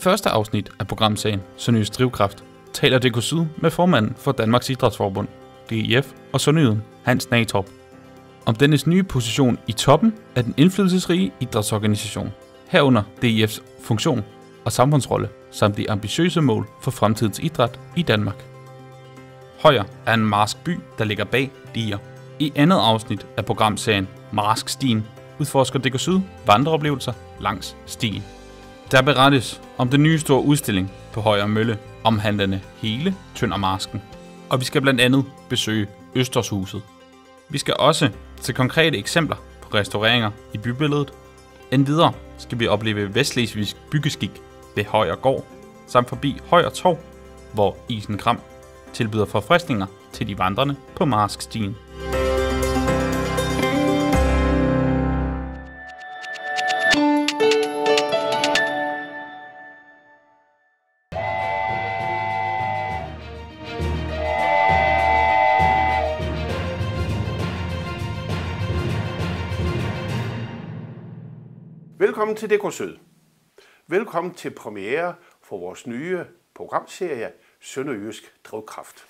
første afsnit af programserien Sønderjysk Drivkraft taler DK Syd med formanden for Danmarks Idrætsforbund, DIF og Sønderjyden, Hans Natorp, om dennes nye position i toppen af den indflydelsesrige idrætsorganisation, herunder DIF's funktion og samfundsrolle, samt de ambitiøse mål for fremtidens idræt i Danmark. Højer er en marsk by, der ligger bag Diger. I andet afsnit af programserien Marsk Stien udforsker DK Syd vandreoplevelser langs stien. Der berettes om den nye store udstilling på Højre Mølle, omhandlende hele Tøndermarsken. Og vi skal blandt andet besøge Østershuset. Vi skal også til konkrete eksempler på restaureringer i bybilledet. Endvidere skal vi opleve vestlæsvisk byggeskik ved Højre Gård, samt forbi Højre Torv, hvor Isen Kram tilbyder forfriskninger til de vandrende på Marskstien. Velkommen til DK Sød. Velkommen til premiere for vores nye programserie Sønderjysk Drivkraft.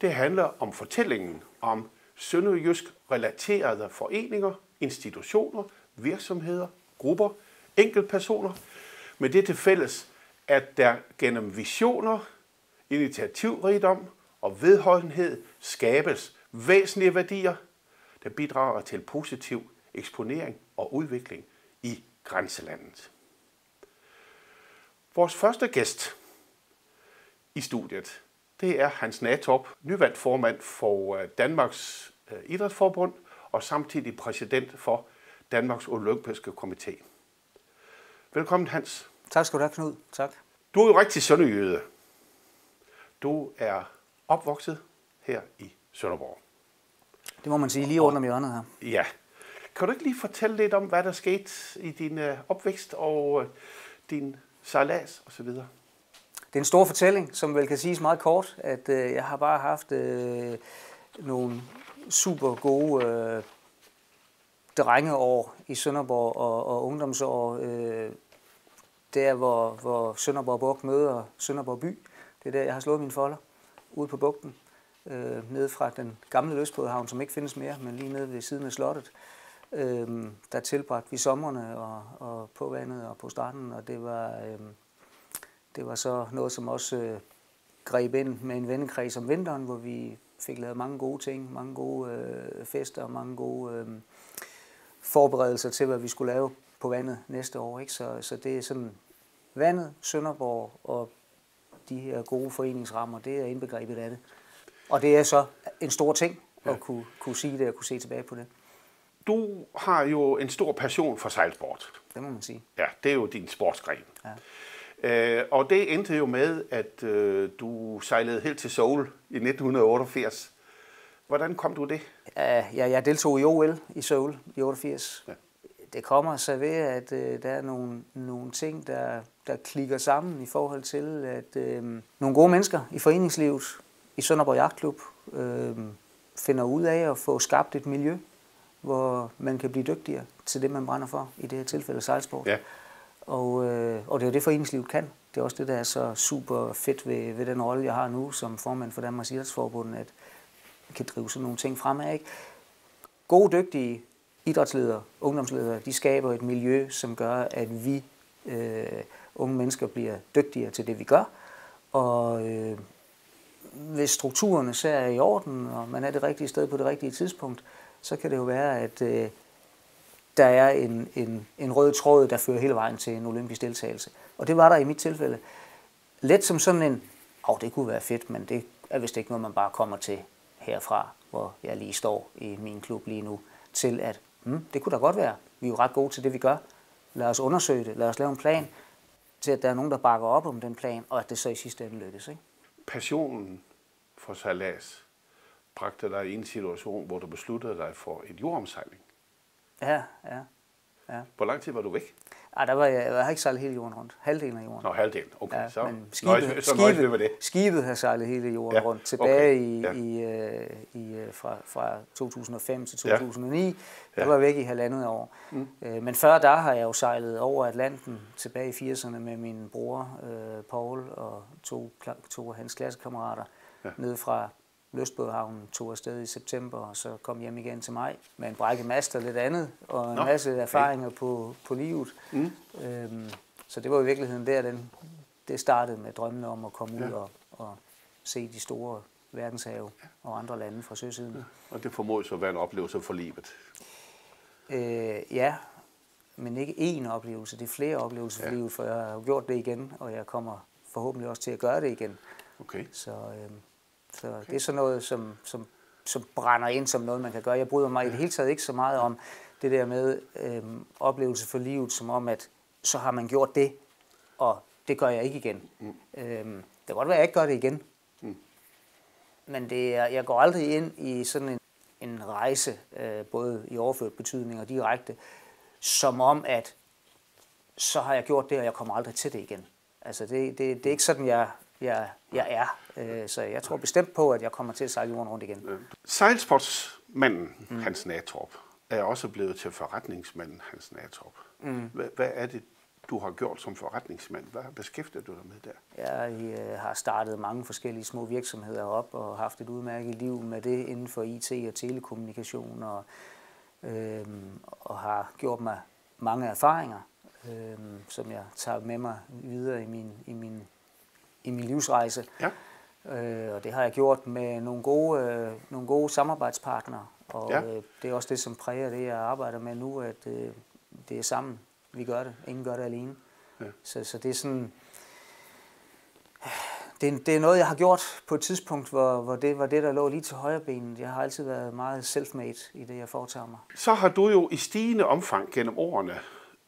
Det handler om fortællingen om sønderjysk relaterede foreninger, institutioner, virksomheder, grupper, enkeltpersoner, med det til fælles, at der gennem visioner, initiativrigdom og vedholdenhed skabes væsentlige værdier, der bidrager til positiv eksponering og udvikling i grænselandet. Vores første gæst i studiet, det er Hans Natorp, nyvalgt formand for øh, Danmarks øh, Idrætsforbund og samtidig præsident for Danmarks Olympiske Komité. Velkommen, Hans. Tak skal du have, Knud. Tak. Du er jo rigtig sønderjyde. Du er opvokset her i Sønderborg. Det må man sige lige under hjørnet her. Ja. Kan du ikke lige fortælle lidt om, hvad der skete i din øh, opvækst og øh, din sejlads osv.? Det er en stor fortælling, som vel kan siges meget kort, at øh, jeg har bare haft øh, nogle super gode øh, drengeår i Sønderborg og, og ungdomsår. Øh, der, hvor, hvor Sønderborg Bugt møder Sønderborg By. Det er der, jeg har slået mine folder ude på bugten. Øh, nede fra den gamle løsbådehavn, som ikke findes mere, men lige nede ved siden af slottet. Øh, der tilbragte vi sommerne og, og på vandet og på stranden, og det var, øh, det var så noget, som også øh, greb ind med en vennekreds om vinteren, hvor vi fik lavet mange gode ting, mange gode øh, fester og mange gode øh, forberedelser til, hvad vi skulle lave på vandet næste år. Ikke? Så, så det er sådan vandet, Sønderborg og de her gode foreningsrammer, det er indbegrebet af det. Og det er så en stor ting at ja. kunne, kunne sige det og kunne se tilbage på det. Du har jo en stor passion for sejlsport. Det må man sige. Ja, det er jo din sportsgren. Ja. Øh, og det endte jo med, at øh, du sejlede helt til Seoul i 1988. Hvordan kom du det? Ja, jeg deltog i OL i Seoul i 88. Ja. Det kommer så ved, at øh, der er nogle, nogle ting, der, der klikker sammen i forhold til, at øh, nogle gode mennesker i foreningslivet i Sønderborg Jagtklub øh, finder ud af at få skabt et miljø, hvor man kan blive dygtigere til det, man brænder for, i det her tilfælde sejlsport. Ja. Og, øh, og det er jo det, foreningslivet kan. Det er også det, der er så super fedt ved, ved den rolle, jeg har nu som formand for Danmarks Idrætsforbund, at jeg kan drive sådan nogle ting fremad. Ikke? Gode, dygtige idrætsledere, ungdomsledere, de skaber et miljø, som gør, at vi øh, unge mennesker bliver dygtigere til det, vi gør. Og øh, hvis strukturerne så er i orden, og man er det rigtige sted på det rigtige tidspunkt, så kan det jo være, at øh, der er en, en, en rød tråd, der fører hele vejen til en olympisk deltagelse. Og det var der i mit tilfælde. Let som sådan en, åh, oh, det kunne være fedt, men det er vist ikke noget, man bare kommer til herfra, hvor jeg lige står i min klub lige nu, til at, hmm, det kunne da godt være. Vi er jo ret gode til det, vi gør. Lad os undersøge det. Lad os lave en plan til, at der er nogen, der bakker op om den plan, og at det så i sidste ende lykkes. Ikke? Passionen for salas, bragte dig i en situation, hvor du besluttede dig for et jordomsejling. Ja, ja. Ja. Hvor lang tid var du væk? Ej, der var jeg, jeg har ikke sejlet hele jorden rundt. Halvdelen af jorden. Nå, halvdelen. Okay, Ja, så men nøjes, skibet, så nøjes vi med det. skibet, skibet har sejlet hele jorden Ja, rundt. Tilbage okay, i, ja. i, øh, i, øh, fra, fra 2005 til Ja. 2009. Der Ja. var jeg væk i halvandet år. Mm. Men før der har jeg jo sejlet over Atlanten tilbage i 80'erne med min bror øh, Paul og to, to af hans klassekammerater. Ja. Nede fra Lystbådehavnen tog afsted i september, og så kom hjem igen til mig med en brækket mast og lidt andet, og en Nå, masse erfaringer på, på livet. Mm. Øhm, så det var i virkeligheden der, den, det startede med drømmen om at komme ud og, og se de store verdenshave og andre lande fra søsiden. Og det formodes at være en oplevelse for livet. Øh, ja, men ikke én oplevelse, det er flere oplevelser for Ja. livet, for jeg har jo gjort det igen, og jeg kommer forhåbentlig også til at gøre det igen. Okay. Så, øh, så okay. det er sådan noget, som, som, som brænder ind som noget, man kan gøre. Jeg bryder mig i det hele taget ikke så meget om det der med øh, oplevelse for livet, som om, at så har man gjort det, og det gør jeg ikke igen. Mm. Øh, det kan godt være, at jeg ikke gør det igen. Mm. Men det er, jeg går aldrig ind i sådan en, en rejse, øh, både i overført betydning og direkte, som om, at så har jeg gjort det, og jeg kommer aldrig til det igen. Altså, det, det, det er ikke sådan, jeg, jeg, jeg er. Øh, Så jeg tror bestemt på, at jeg kommer til at sejle jorden rundt igen. Sejlsportsmanden mm. Hans Natorp er også blevet til forretningsmanden Hans Natorp. Mm. Hvad, hvad er det, du har gjort som forretningsmand? Hvad beskæftiger du dig med der? Jeg øh, har startet mange forskellige små virksomheder op og haft et udmærket liv med det inden for IT og telekommunikation og, øh, og har gjort mig mange erfaringer, øh, som jeg tager med mig videre i min, i min, i min livsrejse. Ja. Øh, og det har jeg gjort med nogle gode, øh, nogle gode samarbejdspartnere. Og Ja. øh, det er også det, som præger det, jeg arbejder med nu, at øh, det er sammen, vi gør det. Ingen gør det alene. Ja. Så, så det er sådan... Det er, det er noget, jeg har gjort på et tidspunkt, hvor, hvor det var det, der lå lige til højre benet. Jeg har altid været meget self-made i det, jeg foretager mig. Så har du jo i stigende omfang gennem årene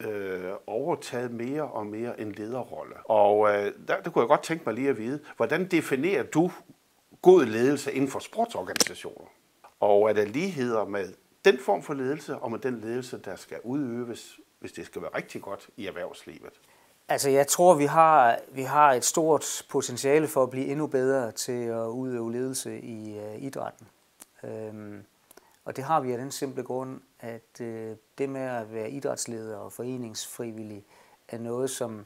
øh, overtaget mere og mere en lederrolle. Og øh, der, der kunne jeg godt tænke mig lige at vide, hvordan definerer du god ledelse inden for sportsorganisationer? Og er der ligheder med den form for ledelse og med den ledelse, der skal udøves, hvis det skal være rigtig godt i erhvervslivet? Altså, jeg tror, vi har, vi har et stort potentiale for at blive endnu bedre til at udøve ledelse i øh, idrætten. Øhm, og det har vi af den simple grund, at øh, det med at være idrætsleder og foreningsfrivillig er noget, som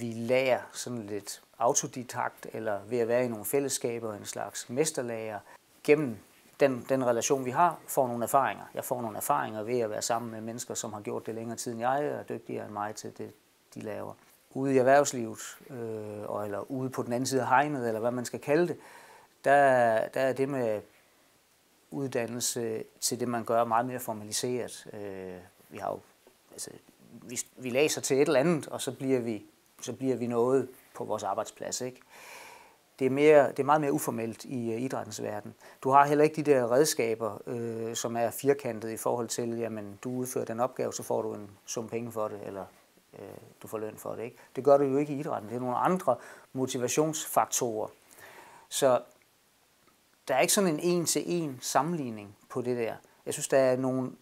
vi lærer sådan lidt autodidakt, eller ved at være i nogle fællesskaber, en slags mesterlærer, gennem den, den relation, vi har, får nogle erfaringer. Jeg får nogle erfaringer ved at være sammen med mennesker, som har gjort det længere tid end jeg, og er dygtigere end mig til det, de laver. Ude i erhvervslivet, øh, eller ude på den anden side af hegnet, eller hvad man skal kalde det, der, der er det med uddannelse til det, man gør, meget mere formaliseret. Øh, vi har jo, altså, vi, vi læser til et eller andet, og så bliver vi, så bliver vi noget på vores arbejdsplads. Ikke? Det, er mere, det er meget mere uformelt i uh, idrættens verden. Du har heller ikke de der redskaber, øh, som er firkantet i forhold til, jamen du udfører den opgave, så får du en sum penge for det, eller øh, du får løn for det. Ikke? Det gør du jo ikke i idrætten. Det er nogle andre motivationsfaktorer. Så der er ikke sådan en en-til-en sammenligning på det der. Jeg synes, der er nogle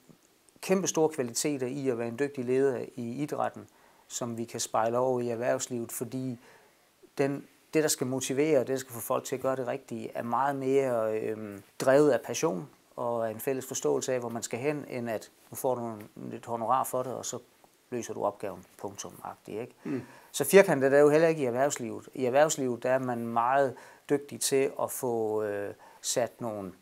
kæmpe store kvaliteter i at være en dygtig leder i idrætten, som vi kan spejle over i erhvervslivet, fordi den, det, der skal motivere, det, der skal få folk til at gøre det rigtige, er meget mere øh, drevet af passion og af en fælles forståelse af, hvor man skal hen, end at nu får du lidt honorar for det, og så løser du opgaven, punktum ikke? Mm. Så firkantet er jo heller ikke i erhvervslivet. I erhvervslivet der er man meget dygtig til at få øh, sat nogle,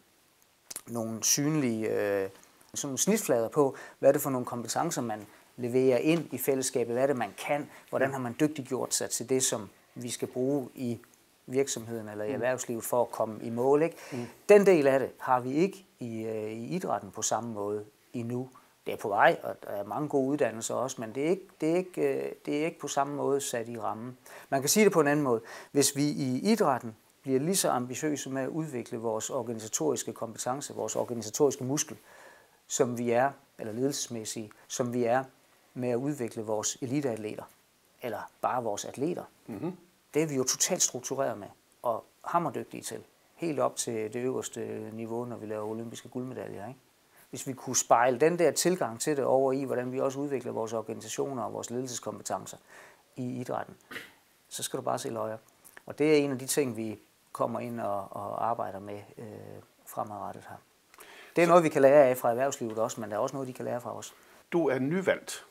nogle synlige øh, sådan nogle snitflader på, hvad er det for nogle kompetencer, man leverer ind i fællesskabet, hvad er det, man kan, hvordan har man dygtiggjort sig til det, som vi skal bruge i virksomheden eller i erhvervslivet for at komme i mål. Ikke? Mm. Den del af det har vi ikke i, øh, i idrætten på samme måde endnu. Det er på vej, og der er mange gode uddannelser også, men det er, ikke, det, er ikke, øh, det er ikke på samme måde sat i rammen. Man kan sige det på en anden måde. Hvis vi i idrætten bliver lige så ambitiøse med at udvikle vores organisatoriske kompetence, vores organisatoriske muskel, som vi er, eller ledelsesmæssige, som vi er med at udvikle vores eliteatleter, eller bare vores atleter. Mm-hmm. Det er vi jo totalt struktureret med, og hammerdygtige til. Helt op til det øverste niveau, når vi laver olympiske guldmedaljer. Ikke? hvis vi kunne spejle den der tilgang til det over i, hvordan vi også udvikler vores organisationer og vores ledelseskompetencer i idrætten, så skal du bare se løjer. Og det er en af de ting, vi kommer ind og, og arbejder med øh, fremadrettet her. Det er noget, vi kan lære af fra erhvervslivet også, men der er også noget, de kan lære fra os. Du er nyvalgt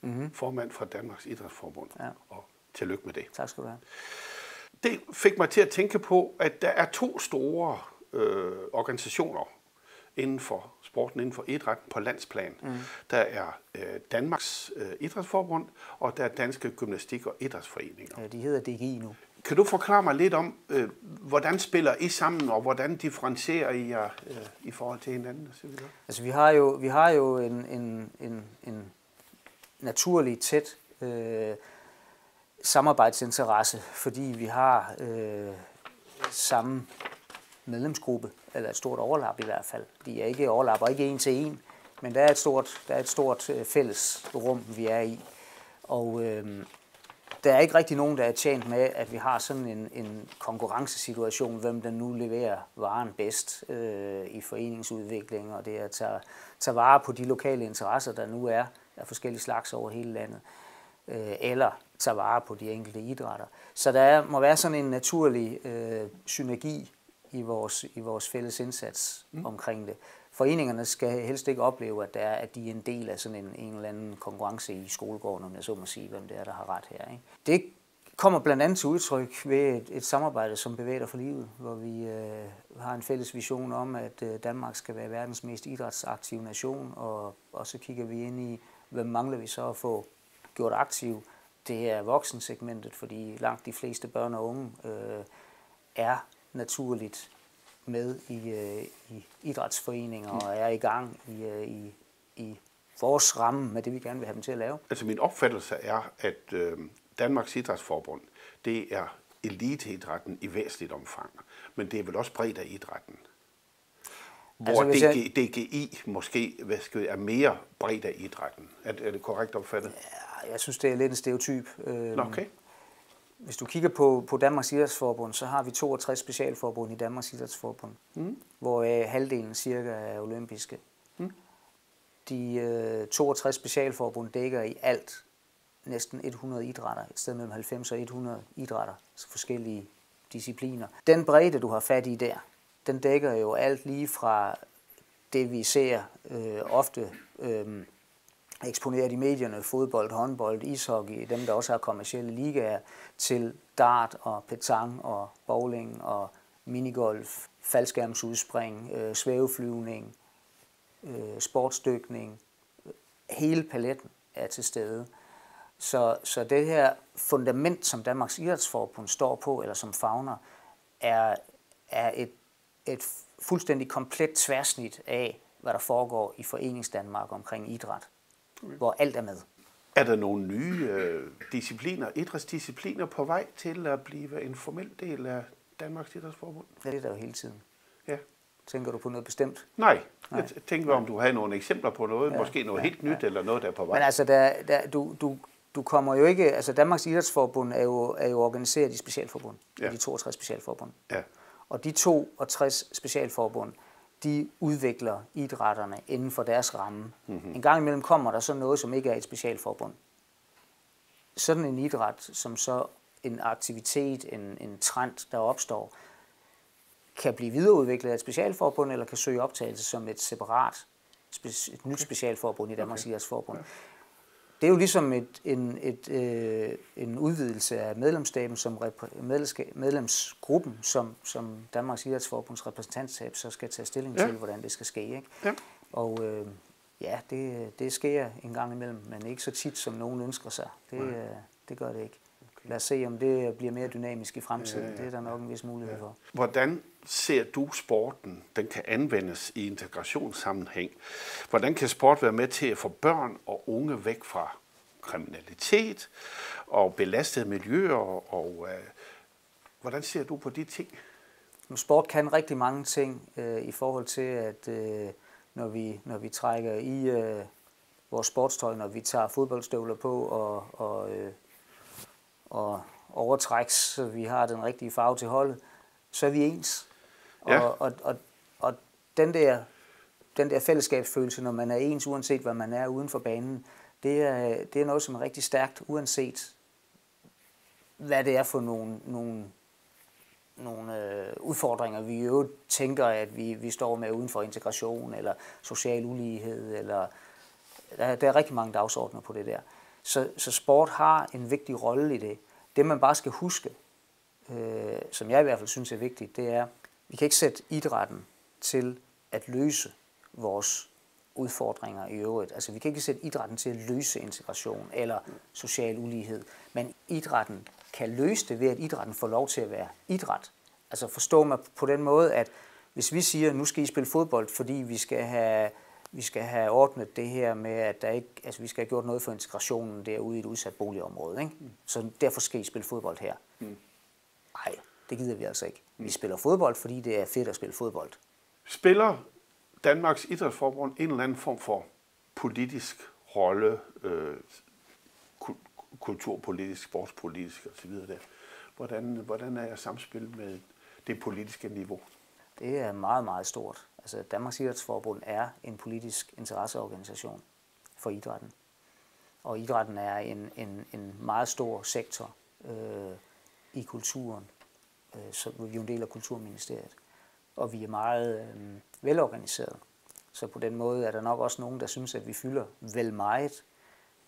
mm-hmm. formand for Danmarks Idrætsforbund, ja. og tillykke med det. Tak skal du have. Det fik mig til at tænke på, at der er to store øh, organisationer inden for sporten, inden for idrætten på landsplan. Mm. Der er øh, Danmarks øh, Idrætsforbund, og der er Danske Gymnastik- og Idrætsforeninger. Ja, de hedder DGI nu. Kan du forklare mig lidt om, øh, hvordan spiller I sammen, og hvordan differentierer I jer øh, i forhold til hinanden? Og så videre? Altså, vi har jo, vi har jo en, en, en, en naturlig tæt øh, samarbejdsinteresse, fordi vi har øh, samme medlemsgruppe, eller et stort overlap i hvert fald. De er ikke overlapper ikke en til en, men der er et stort, der er et stort øh, fælles rum, vi er i. Og øh, der er ikke rigtig nogen, der er tjent med, at vi har sådan en, en konkurrencesituation, hvem der nu leverer varen bedst øh, i foreningsudvikling, og det er at tage, tage vare på de lokale interesser, der nu er af forskellige slags over hele landet, øh, eller tage vare på de enkelte idrætter. Så der er, må være sådan en naturlig øh, synergi i vores, i vores fælles indsats mm. omkring det. Foreningerne skal helst ikke opleve, at, der er, at de er en del af sådan en, en eller anden konkurrence i skolegården, om jeg så må sige, hvem det er, der har ret her. Ikke? Det kommer blandt andet til udtryk ved et, et samarbejde som Bevæger for livet, hvor vi øh, har en fælles vision om, at øh, Danmark skal være verdens mest idrætsaktive nation, og, og så kigger vi ind i, hvem mangler vi så at få gjort aktiv. Det er voksensegmentet, fordi langt de fleste børn og unge øh, er naturligt med i, øh, i idrætsforeninger og er i gang i, øh, i, i vores ramme med det, vi gerne vil have dem til at lave. Altså min opfattelse er, at øh, Danmarks Idrætsforbund, det er eliteidrætten i væsentligt omfang, men det er vel også bredt af idrætten. Hvor altså, DG, jeg... DGI måske hvad skal er mere bredt af idrætten. Er, er det korrekt opfattet? Ja, jeg synes, det er lidt en stereotyp. Øhm, okay. Hvis du kigger på, på Danmarks Idrætsforbund, så har vi 62 specialforbund i Danmarks Idrætsforbund, mm. hvor øh, halvdelen cirka er olympiske. Mm. De øh, 62 specialforbund dækker i alt næsten 100 idrætter, et sted mellem 90 og 100 idrætter, så forskellige discipliner. Den bredde, du har fat i der, den dækker jo alt lige fra det, vi ser øh, ofte øh, eksponeret i medierne, fodbold, håndbold, ishockey, dem der også har kommersielle ligaer, til dart og petang og bowling og minigolf, faldskærmsudspring, øh, svæveflyvning, øh, sportsdykning. Hele paletten er til stede. Så, så det her fundament, som Danmarks Idrætsforbund står på, eller som fagner, er, er et, et fuldstændig komplet tværsnit af, hvad der foregår i Forenings Danmark omkring idræt hvor alt er med. Er der nogle nye øh, discipliner, idrætsdiscipliner på vej til at blive en formel del af Danmarks Idrætsforbund? Ja, det er der jo hele tiden. Ja. Tænker du på noget bestemt? Nej, Nej. jeg tænker om du har nogle eksempler på noget, ja. måske noget ja. helt nyt ja. eller noget, der er på vej. Men altså, der, der, du, du, du kommer jo ikke... Altså, Danmarks Idrætsforbund er jo, er jo organiseret i specialforbund, ja. i de 62 specialforbund. Ja. Og de 62 specialforbund, de udvikler idrætterne inden for deres ramme. Mm-hmm. En gang imellem kommer der så noget, som ikke er et specialforbund. Sådan en idræt, som så en aktivitet, en, en trend, der opstår, kan blive videreudviklet af et specialforbund, eller kan søge optagelse som et separat, et nyt specialforbund i Danmarks okay. Idrætsforbund. Okay det er jo ligesom et, en, et, øh, en udvidelse af medlemsstaben som medlemsgruppen, som, som Danmarks Idrætsforbunds repræsentantskab så skal tage stilling ja. til, hvordan det skal ske. Ikke? Ja. Og øh, ja, det, det sker en gang imellem, men ikke så tit, som nogen ønsker sig. Det, øh, det gør det ikke. Lad os se, om det bliver mere dynamisk i fremtiden. Ja, ja. Det er der nok en vis mulighed for. Hvordan ser du sporten, den kan anvendes i integrationssammenhæng? Hvordan kan sport være med til at få børn og unge væk fra kriminalitet og belastede miljøer? Og, øh, hvordan ser du på de ting? Sport kan rigtig mange ting øh, i forhold til, at øh, når, vi, når vi trækker i øh, vores sportstøj, når vi tager fodboldstøvler på og, og øh, og overtræks, så vi har den rigtige farve til holdet, så er vi ens. Ja. Og, og, og, og den der den der fællesskabsfølelse, når man er ens, uanset hvad man er uden for banen, det er, det er noget, som er rigtig stærkt, uanset hvad det er for nogle, nogle, nogle øh, udfordringer, vi jo tænker, at vi, vi står med uden for integration, eller social ulighed, eller der, der er rigtig mange dagsordner på det der. Så, så sport har en vigtig rolle i det. Det man bare skal huske, øh, som jeg i hvert fald synes er vigtigt, det er, vi kan ikke sætte idrætten til at løse vores udfordringer i øvrigt. Altså vi kan ikke sætte idrætten til at løse integration eller social ulighed, men idrætten kan løse det ved, at idrætten får lov til at være idræt. Altså forstå mig på den måde, at hvis vi siger, at nu skal I spille fodbold, fordi vi skal have, vi skal have ordnet det her med, at der ikke, altså vi skal have gjort noget for integrationen derude i et udsat boligområde. Ikke? Mm. Så derfor skal I spille fodbold her. Mm. Det gider vi altså ikke. Vi spiller fodbold, fordi det er fedt at spille fodbold. Spiller Danmarks Idrætsforbund en eller anden form for politisk rolle, øh, kulturpolitisk, sportspolitisk osv. Hvordan, hvordan er jeg samspil med det politiske niveau? Det er meget, meget stort. Altså, Danmarks Idrætsforbund er en politisk interesseorganisation for idrætten. Og idrætten er en, en, en meget stor sektor øh, i kulturen, øh, så vi er jo en del af Kulturministeriet. Og vi er meget øh, velorganiseret. Så på den måde er der nok også nogen, der synes, at vi fylder vel meget.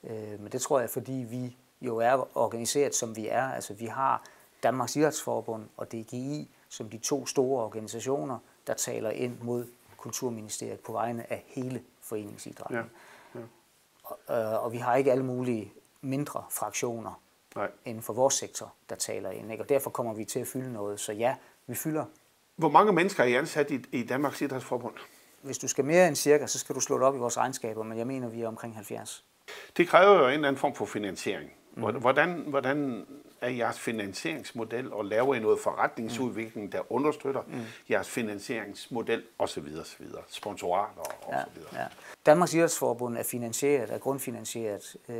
Øh, men det tror jeg, fordi vi jo er organiseret, som vi er. Altså vi har Danmarks Idrætsforbund og DGI som de to store organisationer, der taler ind mod Kulturministeriet på vegne af hele foreningsidrætten. Ja. Ja. Og, øh, og vi har ikke alle mulige mindre fraktioner Nej. inden for vores sektor, der taler ind. Ikke? Og derfor kommer vi til at fylde noget. Så ja, vi fylder. Hvor mange mennesker er I ansat i, i Danmarks Idrætsforbund? Hvis du skal mere end cirka, så skal du slå det op i vores regnskaber, men jeg mener, vi er omkring 70. Det kræver jo en eller anden form for finansiering. Mm. Hvordan, hvordan er jeres finansieringsmodel, og laver I noget forretningsudvikling, der understøtter mm. jeres finansieringsmodel osv. osv. Sponsorater og ja, så Ja. Danmarks Idrætsforbund er finansieret, er grundfinansieret øh,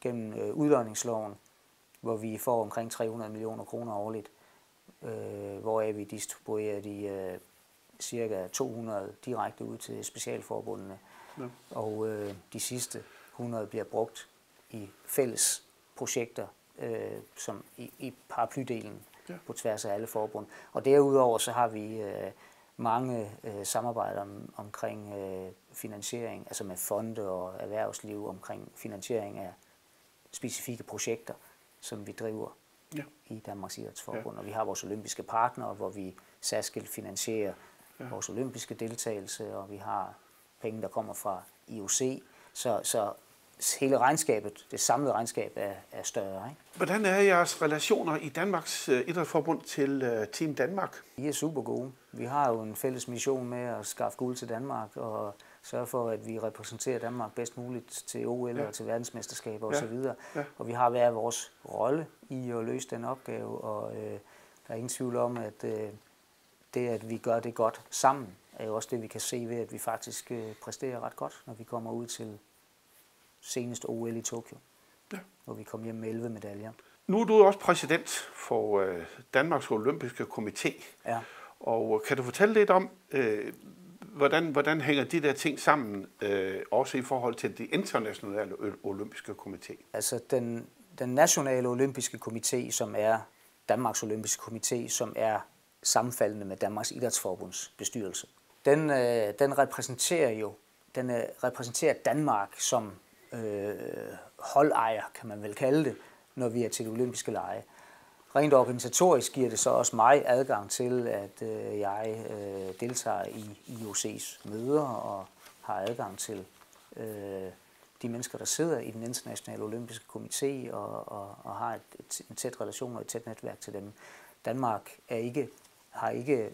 gennem øh, udlåningsloven, hvor vi får omkring 300 millioner kroner årligt, øh, hvoraf vi distribuerer de øh, cirka 200 direkte ud til specialforbundene, ja. og øh, de sidste 100 bliver brugt i fælles projekter, øh, som i, i paraplydelen ja. på tværs af alle forbund. Og derudover så har vi øh, mange øh, samarbejder om, omkring øh, finansiering, altså med fonde og erhvervsliv omkring finansiering af specifikke projekter, som vi driver ja. i Danmarks Idrætsforbund. Ja. Og vi har vores olympiske partnere, hvor vi særskilt finansierer ja. vores olympiske deltagelse, og vi har penge, der kommer fra IOC. Så, så hele regnskabet, det samlede regnskab er, er større. Ikke? Hvordan er jeres relationer i Danmarks uh, Idrætsforbund til uh, Team Danmark? Vi er super gode. Vi har jo en fælles mission med at skaffe guld til Danmark og sørge for, at vi repræsenterer Danmark bedst muligt til OL ja. og til verdensmesterskaber ja. osv. Ja. Og vi har hver vores rolle i at løse den opgave, og øh, der er ingen tvivl om, at øh, det, at vi gør det godt sammen, er jo også det, vi kan se ved, at vi faktisk øh, præsterer ret godt, når vi kommer ud til senest OL i Tokyo, ja. hvor vi kom hjem med 11 medaljer. Nu er du også præsident for øh, Danmarks Olympiske Komité. Ja. Og kan du fortælle lidt om, øh, hvordan, hvordan hænger de der ting sammen, øh, også i forhold til det internationale olympiske komité? Altså den, den nationale olympiske komité, som er Danmarks Olympiske Komité, som er sammenfaldende med Danmarks Idrætsforbunds bestyrelse. Den, øh, den repræsenterer jo den øh, repræsenterer Danmark som øh, holdejer, kan man vel kalde det, når vi er til de olympiske lege. Rent organisatorisk giver det så også mig adgang til, at øh, jeg øh, deltager i IOC's møder og har adgang til øh, de mennesker, der sidder i den internationale olympiske komité og, og, og har et, et, en tæt relation og et tæt netværk til dem. Danmark er ikke, har ikke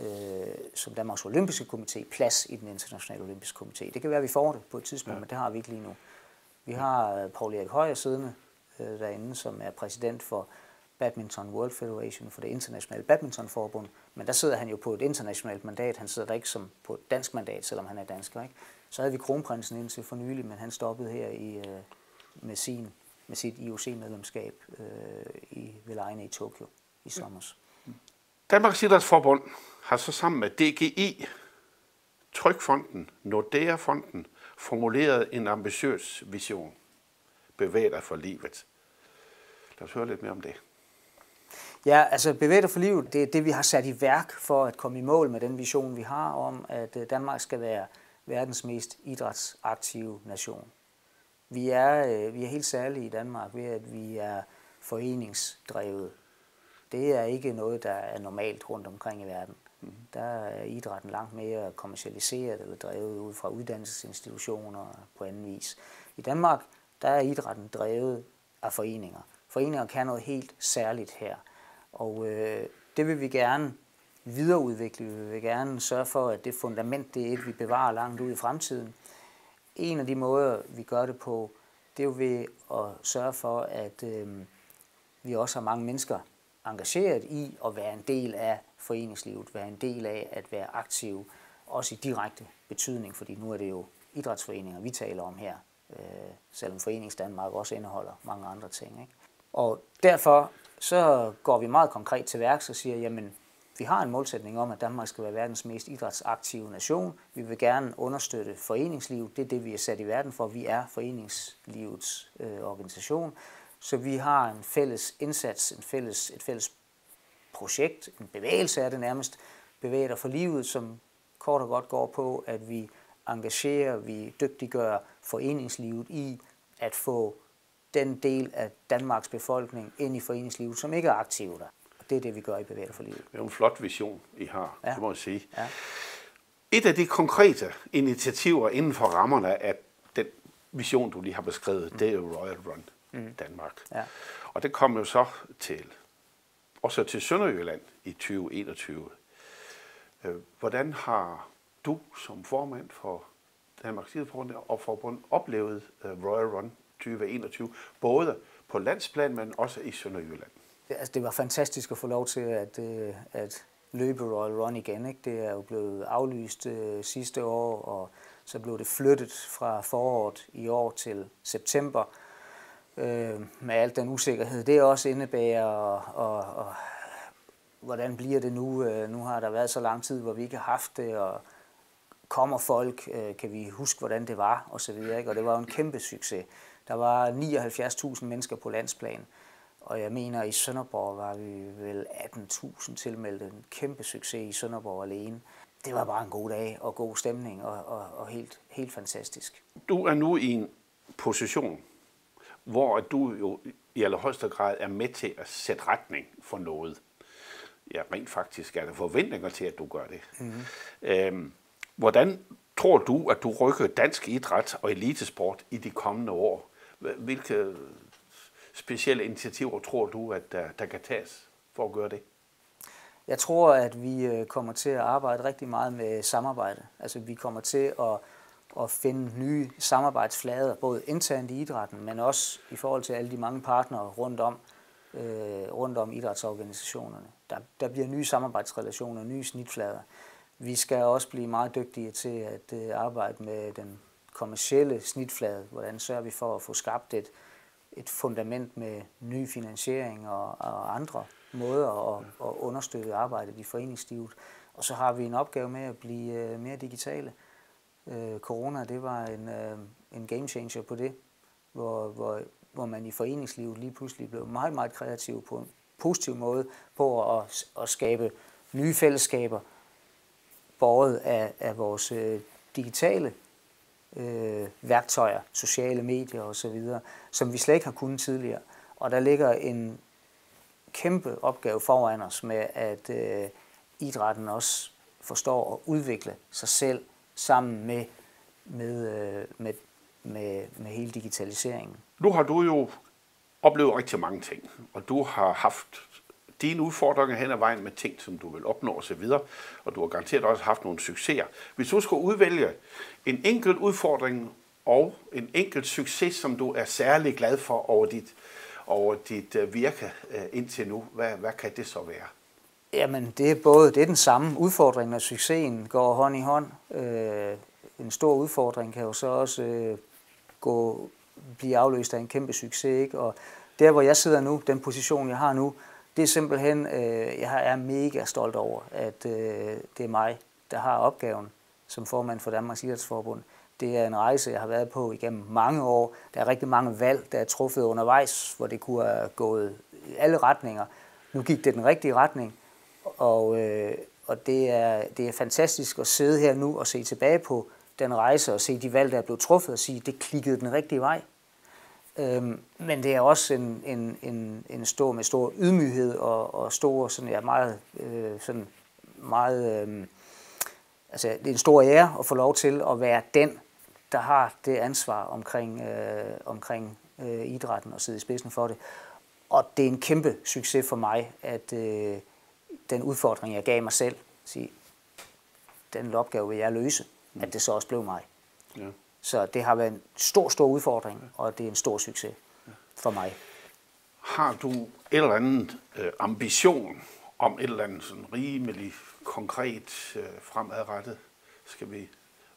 øh, som Danmarks Olympiske Komité plads i den internationale olympiske komité. Det kan være, at vi får det på et tidspunkt, ja. men det har vi ikke lige nu. Vi har øh, Paul Erik Højer siddende øh, derinde, som er præsident for Badminton World Federation for det internationale badmintonforbund, men der sidder han jo på et internationalt mandat. Han sidder der ikke som på et dansk mandat, selvom han er dansker. Ikke? Så havde vi kronprinsen indtil for nylig, men han stoppede her i, øh, med, sin, med sit IOC-medlemskab øh, i Velejne i Tokyo i sommer. Danmarks Idrætsforbund har så sammen med DGI Trykfonden, Nordea-fonden, formuleret en ambitiøs vision. Bevæg dig for livet. Lad os høre lidt mere om det. Ja, altså bevæg for livet, det er det, vi har sat i værk for at komme i mål med den vision, vi har om, at øh, Danmark skal være verdens mest idrætsaktive nation. Vi er, øh, vi er helt særlige i Danmark ved, at vi er foreningsdrevet. Det er ikke noget, der er normalt rundt omkring i verden. Mm. Der er idrætten langt mere kommercialiseret eller drevet ud fra uddannelsesinstitutioner på anden vis. I Danmark der er idrætten drevet af foreninger. Foreninger kan noget helt særligt her. Og øh, det vil vi gerne videreudvikle. Vi vil gerne sørge for, at det fundament, det er et, vi bevarer langt ud i fremtiden. En af de måder, vi gør det på, det er jo ved at sørge for, at øh, vi også har mange mennesker engageret i at være en del af foreningslivet, være en del af at være aktiv, også i direkte betydning, fordi nu er det jo idrætsforeninger, vi taler om her, øh, selvom Foreningsdanmark også indeholder mange andre ting. Ikke? Og derfor så går vi meget konkret til værks og siger, jamen vi har en målsætning om, at Danmark skal være verdens mest idrætsaktive nation. Vi vil gerne understøtte foreningslivet. Det er det, vi er sat i verden for. Vi er foreningslivets øh, organisation. Så vi har en fælles indsats, en fælles, et fælles projekt, en bevægelse er det nærmest, bevæger for livet, som kort og godt går på, at vi engagerer, vi dygtiggør foreningslivet i at få den del af Danmarks befolkning ind i foreningslivet, som ikke er aktive der. Det er det, vi gør i Bevæger for livet. Det er en flot vision, I har, ja. det må jeg sige. Ja. Et af de konkrete initiativer inden for rammerne af den vision, du lige har beskrevet, mm. det er jo Royal Run mm. Danmark. Ja. Og det kom jo så til, også til Sønderjylland i 2021. Øh, hvordan har du som formand for Danmarks Idrætsforbund og Forbund oplevet uh, Royal Run 2021, både på landsplan, men også i Sønderjylland? Altså, det var fantastisk at få lov til at, øh, at løbe Royal Run igen. Ikke? Det er jo blevet aflyst øh, sidste år, og så blev det flyttet fra foråret i år til september øh, med al den usikkerhed, det også indebærer, og, og, og hvordan bliver det nu? Øh, nu har der været så lang tid, hvor vi ikke har haft det, og kommer folk, øh, kan vi huske, hvordan det var, og så videre. Ikke? Og det var jo en kæmpe succes. Der var 79.000 mennesker på landsplan, og jeg mener, i Sønderborg var vi vel 18.000 tilmeldte. En kæmpe succes i Sønderborg alene. Det var bare en god dag og god stemning og, og, og helt, helt fantastisk. Du er nu i en position, hvor du jo i allerhøjeste grad er med til at sætte retning for noget. Ja, rent faktisk er der forventninger til, at du gør det. Mm-hmm. Øhm, Hvordan tror du, at du rykker dansk idræt og elitesport i de kommende år? Hvilke specielle initiativer tror du, at der, der kan tages for at gøre det? Jeg tror, at vi øh, kommer til at arbejde rigtig meget med samarbejde. Altså vi kommer til at, at finde nye samarbejdsflader, både internt i idrætten, men også i forhold til alle de mange partnere rundt om, øh, rundt om idrætsorganisationerne. Der, der bliver nye samarbejdsrelationer, nye snitflader. Vi skal også blive meget dygtige til at øh, arbejde med den kommercielle snitflade. Hvordan sørger vi for at få skabt et, et fundament med ny finansiering og, og andre måder at, at understøtte arbejdet i foreningslivet. Og så har vi en opgave med at blive øh, mere digitale. Øh, corona, det var en, øh, en game changer på det, hvor, hvor, hvor man i foreningslivet lige pludselig blev meget, meget kreativ på en positiv måde på at, at skabe nye fællesskaber, båret af, af vores øh, digitale øh, værktøjer, sociale medier osv., som vi slet ikke har kunnet tidligere. Og der ligger en kæmpe opgave foran os med, at øh, idrætten også forstår at udvikle sig selv sammen med, med, øh, med, med, med hele digitaliseringen. Nu har du jo oplevet rigtig mange ting, og du har haft dine udfordringer hen ad vejen med ting, som du vil opnå osv., og du har garanteret også haft nogle succeser. Hvis du skulle udvælge en enkelt udfordring og en enkelt succes, som du er særlig glad for over dit, over dit øh, virke øh, indtil nu, hvad, hvad kan det så være? Jamen, det er både det er den samme udfordring, og succesen går hånd i hånd. Øh, en stor udfordring kan jo så også øh, gå, blive afløst af en kæmpe succes. Ikke? Og der, hvor jeg sidder nu, den position, jeg har nu, det er simpelthen, øh, jeg er mega stolt over, at øh, det er mig, der har opgaven som formand for Danmarks Idrætsforbund. Det er en rejse, jeg har været på igennem mange år. Der er rigtig mange valg, der er truffet undervejs, hvor det kunne have gået i alle retninger. Nu gik det den rigtige retning, og, øh, og det, er, det er fantastisk at sidde her nu og se tilbage på den rejse og se de valg, der er blevet truffet og sige, det klikkede den rigtige vej. Øhm, men det er også en, en, en, en stor, med stor ydmyghed og, og stor, sådan, ja, meget, øh, sådan, meget øh, altså, det er en stor ære at få lov til at være den, der har det ansvar omkring, øh, omkring øh, idrætten og sidde i spidsen for det. Og det er en kæmpe succes for mig, at øh, den udfordring, jeg gav mig selv, sige, den opgave vil jeg løse, at det så også blev mig. Ja. Så det har været en stor, stor udfordring, og det er en stor succes for mig. Har du en eller anden øh, ambition om et eller andet sådan rimelig konkret øh, fremadrettet? Skal vi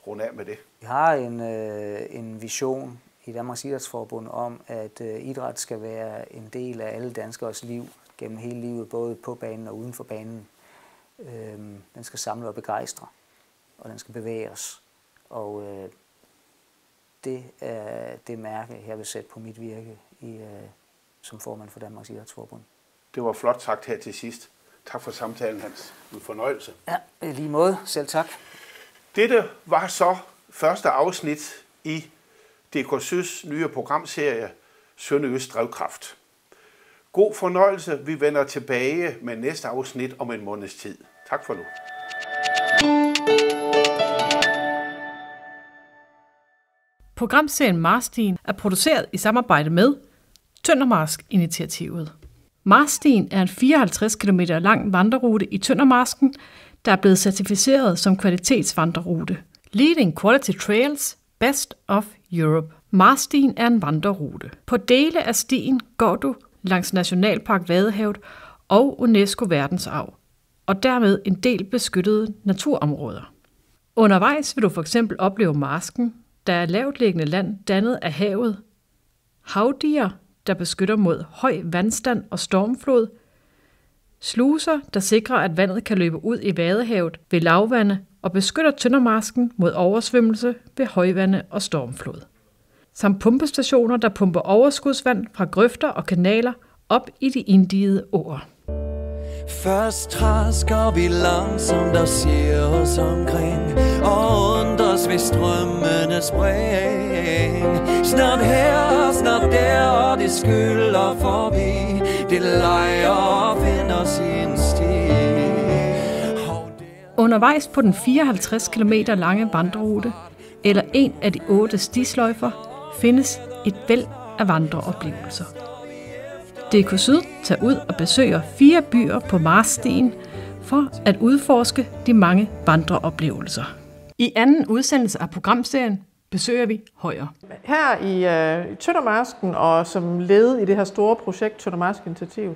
runde af med det? Vi har en, øh, en vision i Danmarks Idrætsforbund om, at øh, idræt skal være en del af alle danskers liv gennem hele livet, både på banen og uden for banen. Øh, den skal samle og begejstre, og den skal bevæge os. Og øh, det er det mærke, jeg vil sætte på mit virke i, øh, som formand for Danmarks Idrætsforbund. Det var flot sagt her til sidst. Tak for samtalen, Hans. En fornøjelse. Ja, i lige måde. Selv tak. Dette var så første afsnit i DK Sys nye programserie Sønderøst Drivkraft. God fornøjelse. Vi vender tilbage med næste afsnit om en måneds tid. Tak for nu. Programserien Marstien er produceret i samarbejde med Tøndermarsk-initiativet. Marsten er en 54 km lang vandrerute i Tøndermarsken, der er blevet certificeret som kvalitetsvandrerute. Leading Quality Trails Best of Europe. Marstien er en vandrerute. På dele af stien går du langs Nationalpark Vadehavet og UNESCO verdensarv, og dermed en del beskyttede naturområder. Undervejs vil du for eksempel opleve marsken, der er lavtliggende land dannet af havet, havdiger, der beskytter mod høj vandstand og stormflod, sluser, der sikrer, at vandet kan løbe ud i vadehavet ved lavvande og beskytter tøndermarsken mod oversvømmelse ved højvande og stormflod. Samt pumpestationer, der pumper overskudsvand fra grøfter og kanaler op i de inddigede åer. Først træsker vi langsomt og ser os omkring Og undres ved strømmende spring. Snart her, snart der, og det skylder forbi. Det leger og finder sin sti. Undervejs på den 54 km lange vandrerute, eller en af de otte stisløjfer, findes et væld af vandreoplevelser. DK Syd tager ud og besøger fire byer på Marssten for at udforske de mange vandreoplevelser. I anden udsendelse af programserien besøger vi Højer. Her i uh, Tøndermarsken og som led i det her store projekt Tøndermarsk Initiativ,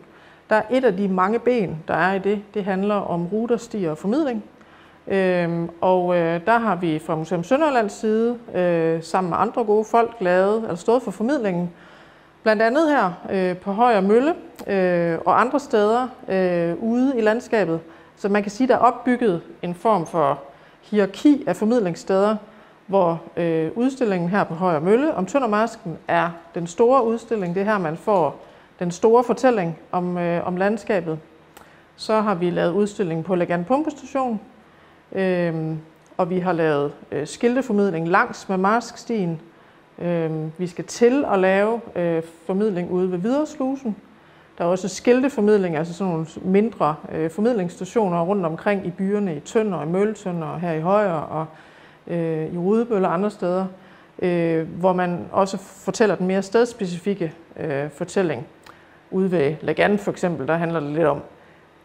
der er et af de mange ben, der er i det, det handler om ruter, stier og formidling. Øhm, og øh, der har vi fra Museum Sønderlands side, øh, sammen med andre gode folk, lavet, eller stået for formidlingen Blandt andet her øh, på Højer Mølle øh, og andre steder øh, ude i landskabet. Så man kan sige, der er opbygget en form for hierarki af formidlingssteder, hvor øh, udstillingen her på Højer Mølle om Tøndermasken er den store udstilling. Det er her, man får den store fortælling om, øh, om landskabet. Så har vi lavet udstillingen på Legan Pumpestation, øh, og vi har lavet øh, skilteformidling langs med Marskstien, Øhm, vi skal til at lave øh, formidling ude ved Videreslusen. Der er også skilteformidling, altså sådan nogle mindre øh, formidlingsstationer rundt omkring i byerne, i Tønder, i Møltønder, og her i Højer og øh, i Rudebøl og andre steder, øh, hvor man også fortæller den mere stedspecifikke fortælling. Ude ved Lagan for eksempel, der handler det lidt om,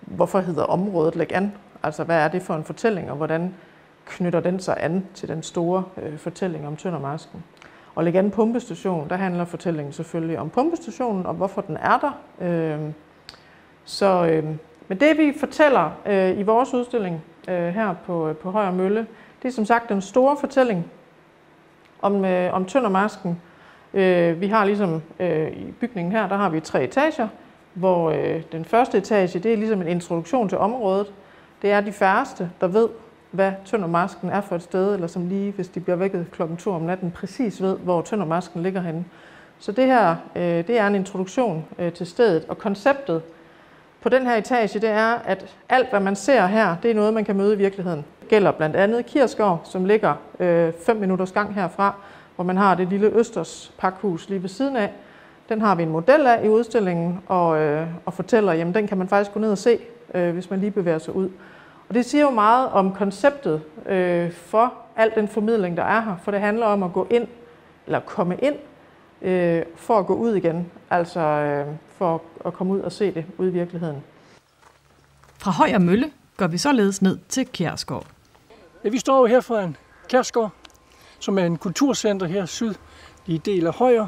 hvorfor hedder området Lagan? Altså hvad er det for en fortælling, og hvordan knytter den sig an til den store øh, fortælling om Tøndermasken? Og Legan Pumpestation, der handler fortællingen selvfølgelig om pumpestationen og hvorfor den er der. Øh, så, øh, men det vi fortæller øh, i vores udstilling øh, her på, øh, på Højer Mølle, det er som sagt den store fortælling om, øh, om Tøndermasken. Øh, vi har ligesom øh, i bygningen her, der har vi tre etager, hvor øh, den første etage, det er ligesom en introduktion til området. Det er de færreste, der ved, hvad Tøndermasken er for et sted, eller som lige, hvis de bliver vækket klokken 2 om natten, præcis ved, hvor Tøndermasken ligger henne. Så det her, øh, det er en introduktion øh, til stedet, og konceptet på den her etage, det er, at alt, hvad man ser her, det er noget, man kan møde i virkeligheden. Det gælder blandt andet Kirskov, som ligger 5 øh, minutters gang herfra, hvor man har det lille Østers pakhus lige ved siden af. Den har vi en model af i udstillingen, og, øh, og fortæller, jamen den kan man faktisk gå ned og se, øh, hvis man lige bevæger sig ud. Og det siger jo meget om konceptet øh, for al den formidling, der er her, for det handler om at gå ind, eller komme ind, øh, for at gå ud igen, altså øh, for at komme ud og se det ude i virkeligheden. Fra Høj og Mølle går vi således ned til Kjærsgaard. Ja, vi står jo her foran Kjærsgaard, som er en kulturcenter her syd i del af Højer.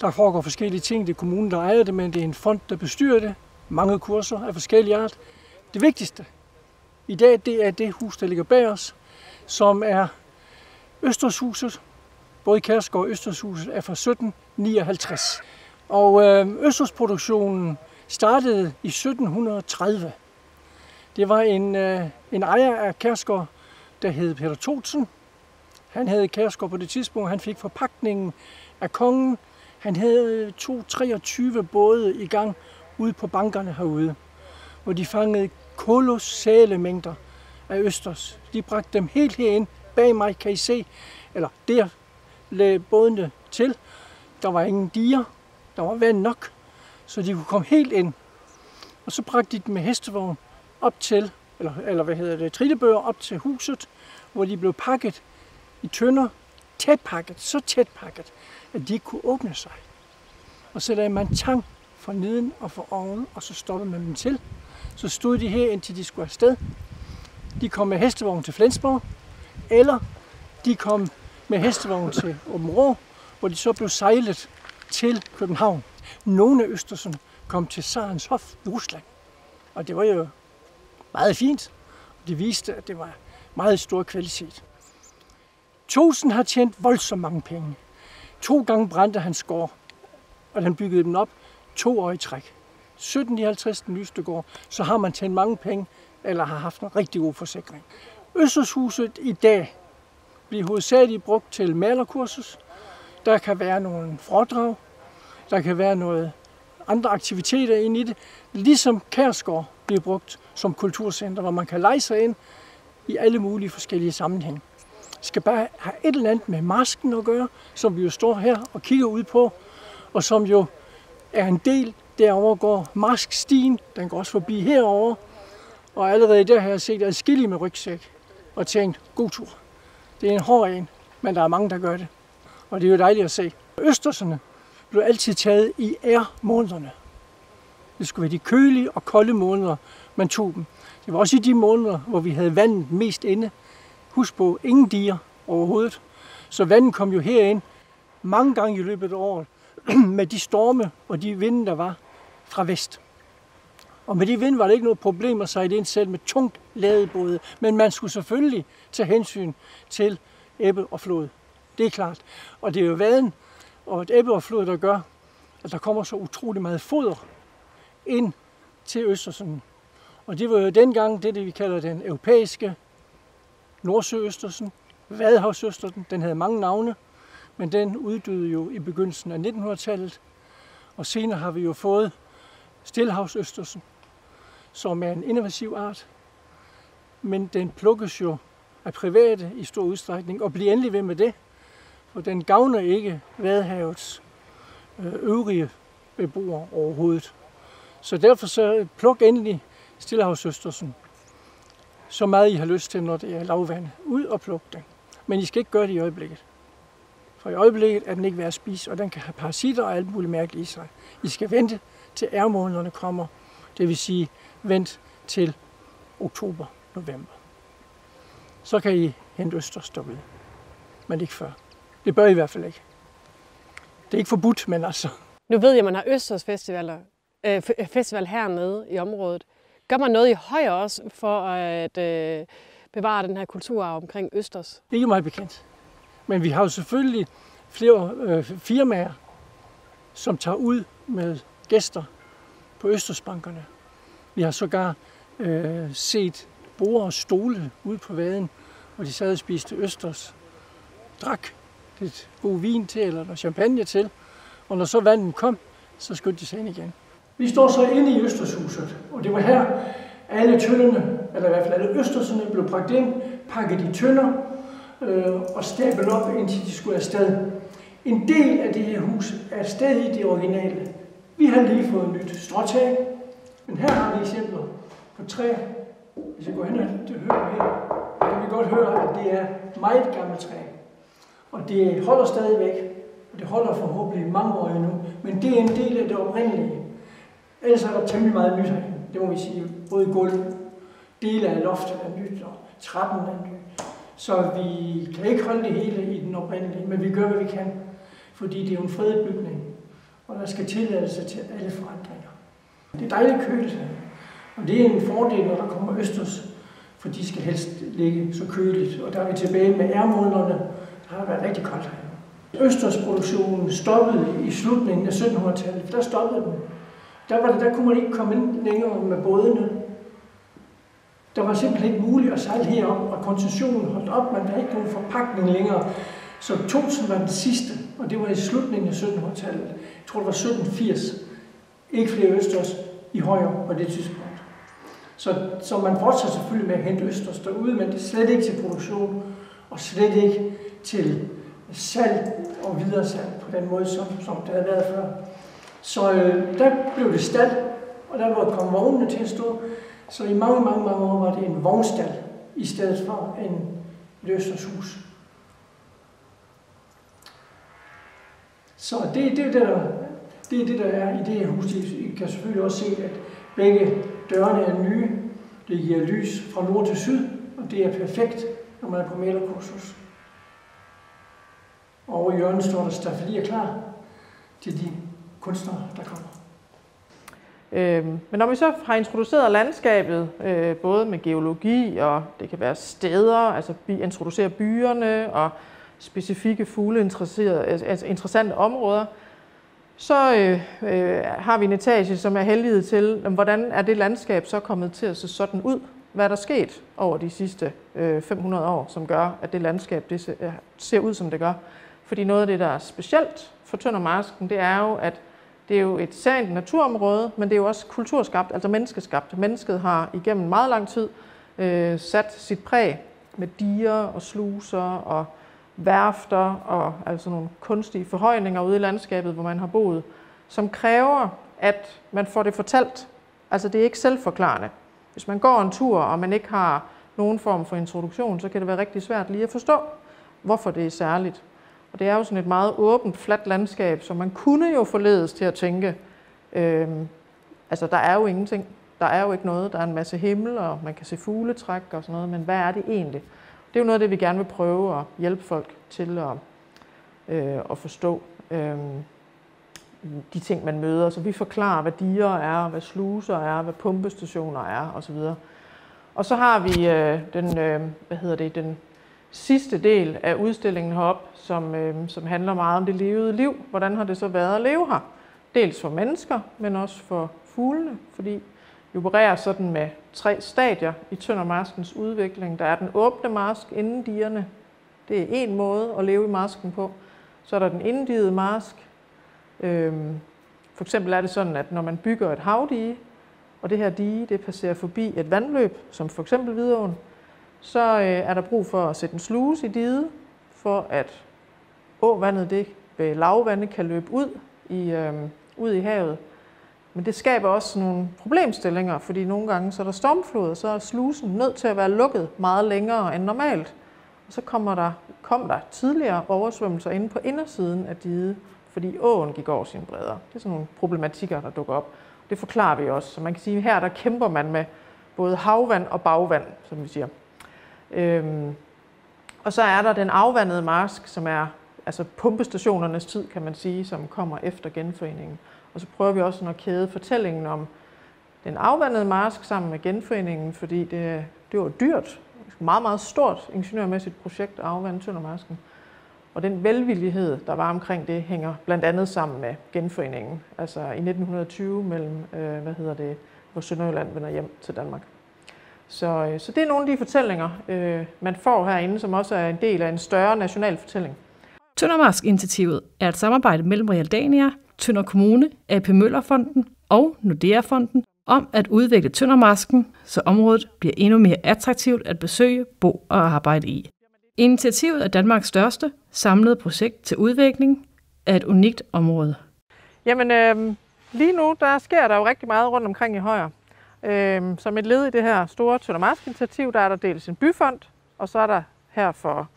Der foregår forskellige ting. Det er kommunen, der ejer det, men det er en fond, der bestyrer det. Mange kurser af forskellige art. Det vigtigste i dag, det er det hus, der ligger bag os, som er Østershuset. Både Kærsgaard og Østershuset er fra 1759. Og øh, Østersproduktionen startede i 1730. Det var en, øh, en ejer af Kærsgaard, der hed Peter Thotsen. Han havde Kærsgaard på det tidspunkt. Han fik forpakningen af kongen. Han havde to 23 både i gang ude på bankerne herude, hvor de fangede kolossale mængder af østers. De bragte dem helt herind. Bag mig kan I se, eller der lagde bådene til. Der var ingen diger. Der var vand nok, så de kunne komme helt ind. Og så bragte de dem med hestevogn op til, eller, eller hvad hedder det, trillebøger op til huset, hvor de blev pakket i tønder, tæt pakket, så tæt pakket, at de ikke kunne åbne sig. Og så lagde man tang for neden og for oven, og så stoppede man dem til. Så stod de her, indtil de skulle afsted. De kom med hestevogn til Flensborg, eller de kom med hestevogn til Åben hvor de så blev sejlet til København. Nogle af Østersen kom til Sarens Hof i Rusland. Og det var jo meget fint. Det viste, at det var meget stor kvalitet. Tosen har tjent voldsomt mange penge. To gange brændte hans gård, og han byggede den op to år i træk. 1750 den nyeste gård, så har man tjent mange penge, eller har haft en rigtig god forsikring. Østershuset i dag bliver hovedsageligt brugt til malerkursus. Der kan være nogle foredrag, der kan være noget andre aktiviteter ind i det, ligesom Kærsgaard bliver brugt som kulturcenter, hvor man kan lege sig ind i alle mulige forskellige sammenhænge. Det skal bare have et eller andet med masken at gøre, som vi jo står her og kigger ud på, og som jo er en del, derover går maskstien, den går også forbi herover, og allerede der har jeg set adskillige med rygsæk og tænkt, god tur. Det er en hård en, men der er mange, der gør det. Og det er jo dejligt at se. Østerserne blev altid taget i R-månederne. Det skulle være de kølige og kolde måneder, man tog dem. Det var også i de måneder, hvor vi havde vandet mest inde. Husk på, ingen diger overhovedet. Så vandet kom jo herind mange gange i løbet af året med de storme og de vinde, der var fra vest. Og med de vind var det ikke noget problem at sejle ind selv med tungt ladebåde. Men man skulle selvfølgelig tage hensyn til ebbe og flod. Det er klart. Og det er jo vaden og et ebbe og flod, der gør, at der kommer så utrolig meget foder ind til Østersøen. Og det var jo dengang det, det vi kalder den europæiske Nordsøøstersen, Vadehavsøstersen. Den havde mange navne, men den uddøde jo i begyndelsen af 1900-tallet. Og senere har vi jo fået Stillehavsøstersen, som er en invasiv art, men den plukkes jo af private i stor udstrækning, og bliver endelig ved med det, for den gavner ikke Vadehavets øh, øvrige beboere overhovedet. Så derfor så pluk endelig Stillehavsøstersen så meget I har lyst til, når det er lavvand. Ud og pluk den. Men I skal ikke gøre det i øjeblikket. For i øjeblikket er den ikke værd at spise, og den kan have parasitter og alt muligt mærkeligt i sig. I skal vente til ærmånederne kommer. Det vil sige, vent til oktober, november. Så kan I hente østers derude. Men ikke før. Det bør I i hvert fald ikke. Det er ikke forbudt, men altså. Nu ved jeg, at man har Østers festivaler, øh, festival hernede i området. Gør man noget i højre også for at øh, bevare den her kulturarv omkring Østers? Ikke meget bekendt. Men vi har jo selvfølgelig flere øh, firmaer, som tager ud med gæster på Østersbankerne. Vi har sågar øh, set borer og stole ude på vaden, hvor de sad og spiste østers, drak lidt god vin til, eller noget champagne til, og når så vandet kom, så skyndte de sig ind igen. Vi står så inde i Østershuset, og det var her, alle tønderne, eller i hvert fald alle østerserne, blev bragt ind, pakket i tønder øh, og stablet op, indtil de skulle afsted. En del af det her hus er stadig det originale. Vi har lige fået nyt stråtag, men her har vi eksempler på træ. Hvis jeg går hen og hører her, kan vi godt høre, at det er meget gammelt træ. Og det holder stadigvæk, og det holder forhåbentlig mange år endnu, men det er en del af det oprindelige. Ellers er der temmelig meget nyt herinde, det må vi sige. Både gulv, dele af loftet er nyt, og trappen er nyt. Så vi kan ikke holde det hele i den oprindelige, men vi gør, hvad vi kan. Fordi det er jo en fredet bygning, og der skal tilladelse til alle forandringer. Det er dejligt køligt. Og det er en fordel, når der kommer østers, for de skal helst ligge så køligt. Og der er vi tilbage med ærmånederne. Der har været rigtig koldt her. Østersproduktionen stoppede i slutningen af 1700-tallet. Der stoppede den. Der, var det, der kunne man ikke komme ind længere med bådene. Der var simpelthen ikke muligt at sejle herop, og koncessionen holdt op. Man havde ikke nogen forpakning længere. Så Thomsen var den sidste, og det var i slutningen af 1700-tallet. Jeg tror, det var 1780. Ikke flere østers i højre på det tidspunkt. Så, så man fortsætter selvfølgelig med at hente østers derude, men det er slet ikke til produktion, og slet ikke til salg og videre salg på den måde, som, som det havde været før. Så øh, der blev det stald, og der var kommet vognene til at stå. Så i mange, mange, mange år var det en vognstald, i stedet for en løstershus. Så det, det, er det, der, det er det, der er i det her hus. I kan selvfølgelig også se, at begge dørene er nye. Det giver lys fra nord til syd, og det er perfekt, når man er på malerkursus. Og over i hjørnet står der stafelier klar til de kunstnere, der kommer. Øhm, men når vi så har introduceret landskabet, øh, både med geologi og det kan være steder, altså bi, introducere byerne og specifikke fugle altså, altså interessante områder, så øh, øh, har vi en etage, som er heldig til, hvordan er det landskab så kommet til at se sådan ud? Hvad er der sket over de sidste øh, 500 år, som gør, at det landskab det ser, øh, ser ud, som det gør? Fordi noget af det, der er specielt for Tøndermarsken, det er jo, at det er jo et særligt naturområde, men det er jo også kulturskabt, altså menneskeskabt. Mennesket har igennem meget lang tid øh, sat sit præg med diger og sluser og værfter og altså nogle kunstige forhøjninger ude i landskabet, hvor man har boet, som kræver, at man får det fortalt. Altså det er ikke selvforklarende. Hvis man går en tur, og man ikke har nogen form for introduktion, så kan det være rigtig svært lige at forstå, hvorfor det er særligt. Og det er jo sådan et meget åbent, fladt landskab, så man kunne jo forledes til at tænke, øh, altså der er jo ingenting. Der er jo ikke noget. Der er en masse himmel, og man kan se fugletræk og sådan noget, men hvad er det egentlig? Det er jo noget af det, vi gerne vil prøve at hjælpe folk til at, øh, at forstå øh, de ting, man møder. Så vi forklarer, hvad diger er, hvad sluser er, hvad pumpestationer er osv. Og så har vi øh, den, øh, hvad hedder det, den sidste del af udstillingen heroppe, som, øh, som handler meget om det levede liv. Hvordan har det så været at leve her? Dels for mennesker, men også for fuglene, fordi vi opererer sådan med tre stadier i tøndermaskens udvikling. Der er den åbne mask inden dierne. Det er en måde at leve i masken på. Så er der den inddigede mask. Øhm, for eksempel er det sådan, at når man bygger et havdige, og det her dige det passerer forbi et vandløb, som for eksempel Hvidåen, så øh, er der brug for at sætte en sluse i diget, for at åvandet det ved lavvande kan løbe ud i, øh, ud i havet. Men det skaber også nogle problemstillinger, fordi nogle gange så er der stormflod, og så er slusen nødt til at være lukket meget længere end normalt. Og så kommer der, kom der tidligere oversvømmelser inde på indersiden af diget, fordi åen gik over sine bredder. Det er sådan nogle problematikker, der dukker op. Det forklarer vi også. Så man kan sige, at her der kæmper man med både havvand og bagvand, som vi siger. Øhm, og så er der den afvandede marsk, som er altså pumpestationernes tid, kan man sige, som kommer efter genforeningen. Og så prøver vi også at kæde fortællingen om den afvandede marsk sammen med genforeningen, fordi det, det var dyrt, meget, meget stort ingeniørmæssigt projekt at afvande Tøndermarsken. Og den velvillighed, der var omkring det, hænger blandt andet sammen med genforeningen. Altså i 1920 mellem, øh, hvad hedder det, hvor Sønderjylland vender hjem til Danmark. Så, øh, så det er nogle af de fortællinger, øh, man får herinde, som også er en del af en større national fortælling. Tøndermarsk-initiativet er et samarbejde mellem Realdania, Tønder Kommune, AP Møllerfonden og Nordea-fonden om at udvikle Tøndermasken, så området bliver endnu mere attraktivt at besøge, bo og arbejde i. Initiativet er Danmarks største samlede projekt til udvikling af et unikt område. Jamen, øh, lige nu der sker der jo rigtig meget rundt omkring i Højer. Øh, som et led i det her store Tøndermask-initiativ, der er der dels en byfond, og så er der her for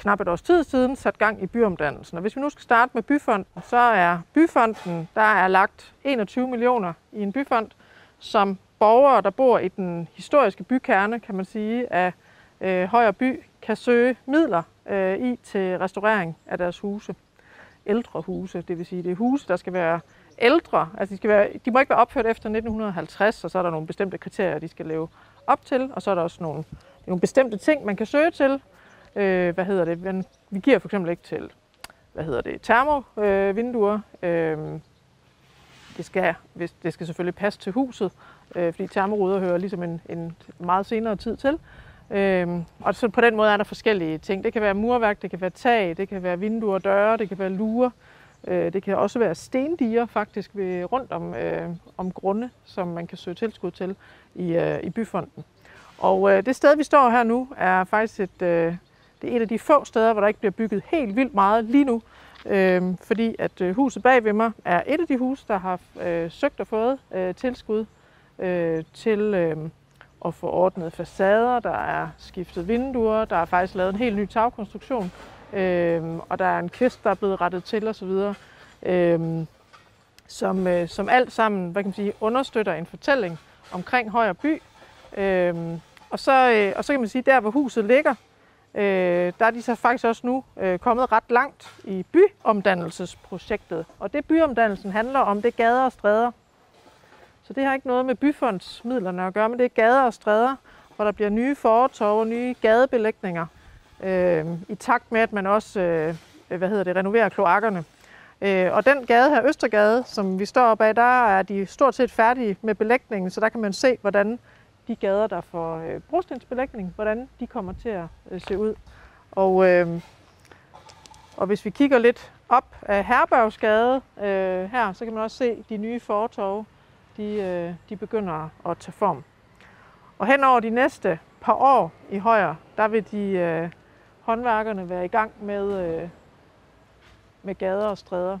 knap et års tid siden sat gang i byomdannelsen. Og hvis vi nu skal starte med byfonden, så er byfonden, der er lagt 21 millioner i en byfond, som borgere, der bor i den historiske bykerne, kan man sige, af øh, Højer by, kan søge midler øh, i til restaurering af deres huse. Ældre huse, det vil sige, det er huse, der skal være ældre. Altså de, skal være, de må ikke være opført efter 1950, og så er der nogle bestemte kriterier, de skal leve op til, og så er der også nogle, nogle bestemte ting, man kan søge til. Øh, hvad hedder det? Men vi giver for eksempel ikke til, hvad hedder det, termovinduer. Øh, øh, det skal, hvis, det skal selvfølgelig passe til huset, øh, fordi termoruder hører ligesom en, en meget senere tid til. Øhm, og så på den måde er der forskellige ting. Det kan være murværk, det kan være tag, det kan være vinduer og døre, det kan være lurer. Øh, det kan også være stendiger faktisk ved, rundt om, øh, om grunde, som man kan søge tilskud til i, øh, i byfonden. Og øh, det sted, vi står her nu, er faktisk et, øh, det er et af de få steder, hvor der ikke bliver bygget helt vildt meget lige nu. Øh, fordi at øh, huset bag ved mig er et af de huse, der har øh, søgt og fået øh, tilskud øh, til øh, at få ordnet facader, der er skiftet vinduer, der er faktisk lavet en helt ny tagkonstruktion, øh, og der er en kvist, der er blevet rettet til osv., øh, som, øh, som alt sammen hvad kan man sige, understøtter en fortælling omkring Højer by. Øh, og, så, øh, og så kan man sige, der hvor huset ligger, øh, der er de så faktisk også nu øh, kommet ret langt i byomdannelsesprojektet. Og det byomdannelsen handler om, det er gader og stræder. Så det har ikke noget med byfondsmidlerne at gøre, men det er gader og stræder, hvor der bliver nye fortov og nye gadebelægninger, øh, i takt med, at man også øh, hvad hedder det, renoverer kloakkerne. Øh, og den gade her, Østergade, som vi står op af, der er de stort set færdige med belægningen, så der kan man se, hvordan de gader, der får øh, brostensbelægning, hvordan de kommer til at øh, se ud. Og, øh, og hvis vi kigger lidt op af Herbergsgade øh, her, så kan man også se de nye fortove, de, øh, de begynder at tage form. Og hen over de næste par år i Højer, der vil de øh, håndværkerne være i gang med, øh, med gader og stræder.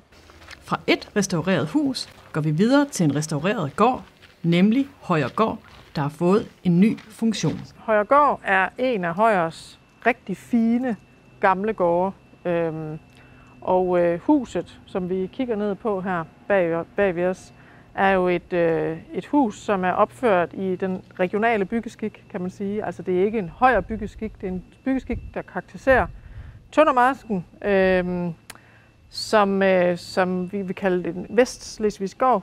Fra et restaureret hus går vi videre til en restaureret gård, nemlig Højergård, der har fået en ny funktion. Højergård er en af Højers rigtig fine gamle gårde. Øhm, og øh, huset, som vi kigger ned på her bag, bag ved os, er jo et, øh, et hus, som er opført i den regionale byggeskik, kan man sige. Altså det er ikke en højere byggeskik, det er en byggeskik, der karakteriserer Tøndermarsken, øh, som, øh, som vi vil kalde den vestslesvigsk gård.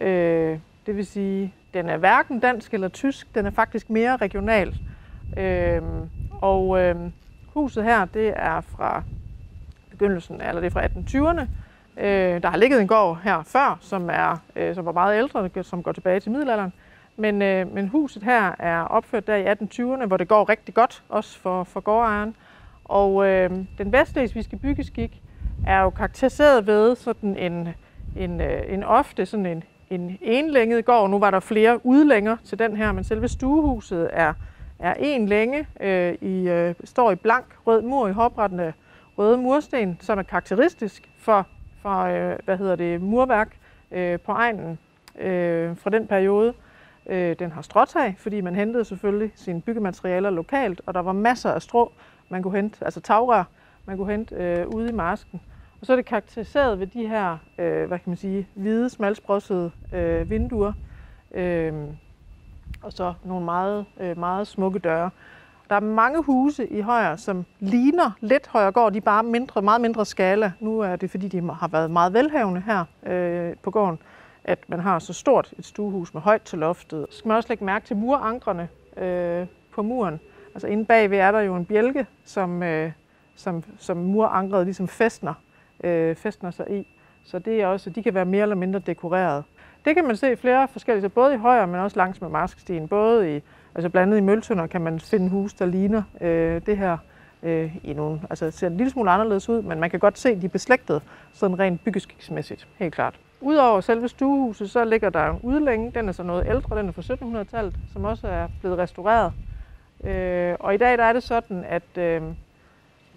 Øh, det vil sige, den er hverken dansk eller tysk, den er faktisk mere regional. Øh, og øh, huset her, det er fra begyndelsen, eller det er fra 1820'erne. Øh, der har ligget en gård her før, som, er, øh, som var meget ældre, som går tilbage til middelalderen. Men, øh, men huset her er opført der i 1820'erne, hvor det går rigtig godt, også for, for gårdejeren. Og øh, den vestlæsviske byggeskik er jo karakteriseret ved sådan en, en, øh, en ofte sådan en, en enlænget gård. Nu var der flere udlænger til den her, men selve stuehuset er, er en længe, øh, i, øh, står i blank rød mur i hoprettende røde mursten, som er karakteristisk for, for øh, hvad hedder det, murværk øh, på egnen øh, fra den periode. Øh, den har stråtag, fordi man hentede selvfølgelig sine byggematerialer lokalt, og der var masser af strå, man kunne hente, altså tagrør, man kunne hente øh, ude i masken. Og så er det karakteriseret ved de her, øh, hvad kan man sige, hvide, smalsprossede øh, vinduer. Øh, og så nogle meget, øh, meget smukke døre. Der er mange huse i Højer, som ligner lidt Højergård. De er bare mindre, meget mindre skala. Nu er det, fordi de har været meget velhavende her øh, på gården, at man har så stort et stuehus med højt til loftet. Så skal man også lægge mærke til murankrene øh, på muren. Altså inde bagved er der jo en bjælke, som, øh, som, som murankret ligesom festner øh, festner sig i. Så det er også, de kan være mere eller mindre dekoreret. Det kan man se flere forskellige, så både i højre, men også langs med marskstien, både i Altså blandt andet i Møltønder kan man finde hus, der ligner øh, det her øh, i nogle, altså ser en lille smule anderledes ud, men man kan godt se, at de er beslægtet sådan rent byggeskiksmæssigt, helt klart. Udover selve stuehuset, så ligger der en udlænge, den er så noget ældre, den er fra 1700-tallet, som også er blevet restaureret. Øh, og i dag der er det sådan, at øh,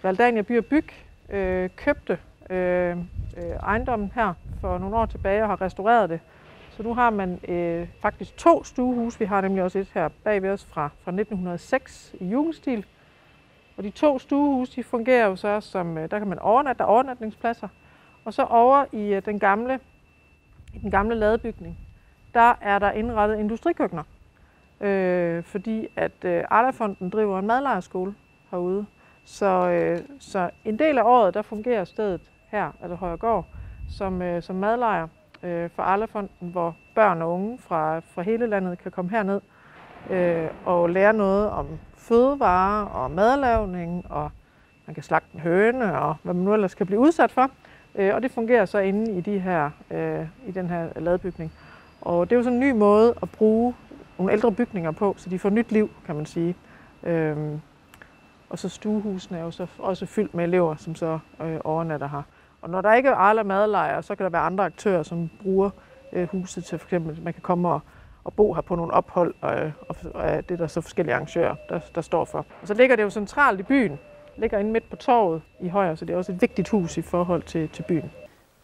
Valdania By og Byg øh, købte øh, øh, ejendommen her for nogle år tilbage og har restaureret det. Så nu har man øh, faktisk to stuehuse. Vi har nemlig også et her bagved os fra, fra 1906 i jugendstil. Og de to stuehuse, de fungerer jo så som, øh, der kan man overnatte, der er overnatningspladser. Og så over i øh, den gamle, i den gamle ladebygning, der er der indrettet industrikøkkener. Øh, fordi at øh, Arlafonden driver en madlejerskole herude. Så, øh, så en del af året, der fungerer stedet her, altså Højergård, som, øh, som madlejer øh, for Arlefonden, hvor børn og unge fra, fra hele landet kan komme herned øh, og lære noget om fødevarer og madlavning, og man kan slagte en høne, og hvad man nu ellers kan blive udsat for. Øh, og det fungerer så inde i, de her, øh, i den her ladebygning. Og det er jo sådan en ny måde at bruge nogle ældre bygninger på, så de får nyt liv, kan man sige. Øh, og så stuehusene er jo så også fyldt med elever, som så øh, overnatter her. Og når der ikke er Arla madlejr, så kan der være andre aktører, som bruger øh, huset til for eksempel, man kan komme og, og bo her på nogle ophold, og, og, og det er der så forskellige arrangører, der, der står for. Og så ligger det jo centralt i byen, ligger inde midt på torvet i Højer, så det er også et vigtigt hus i forhold til, til byen.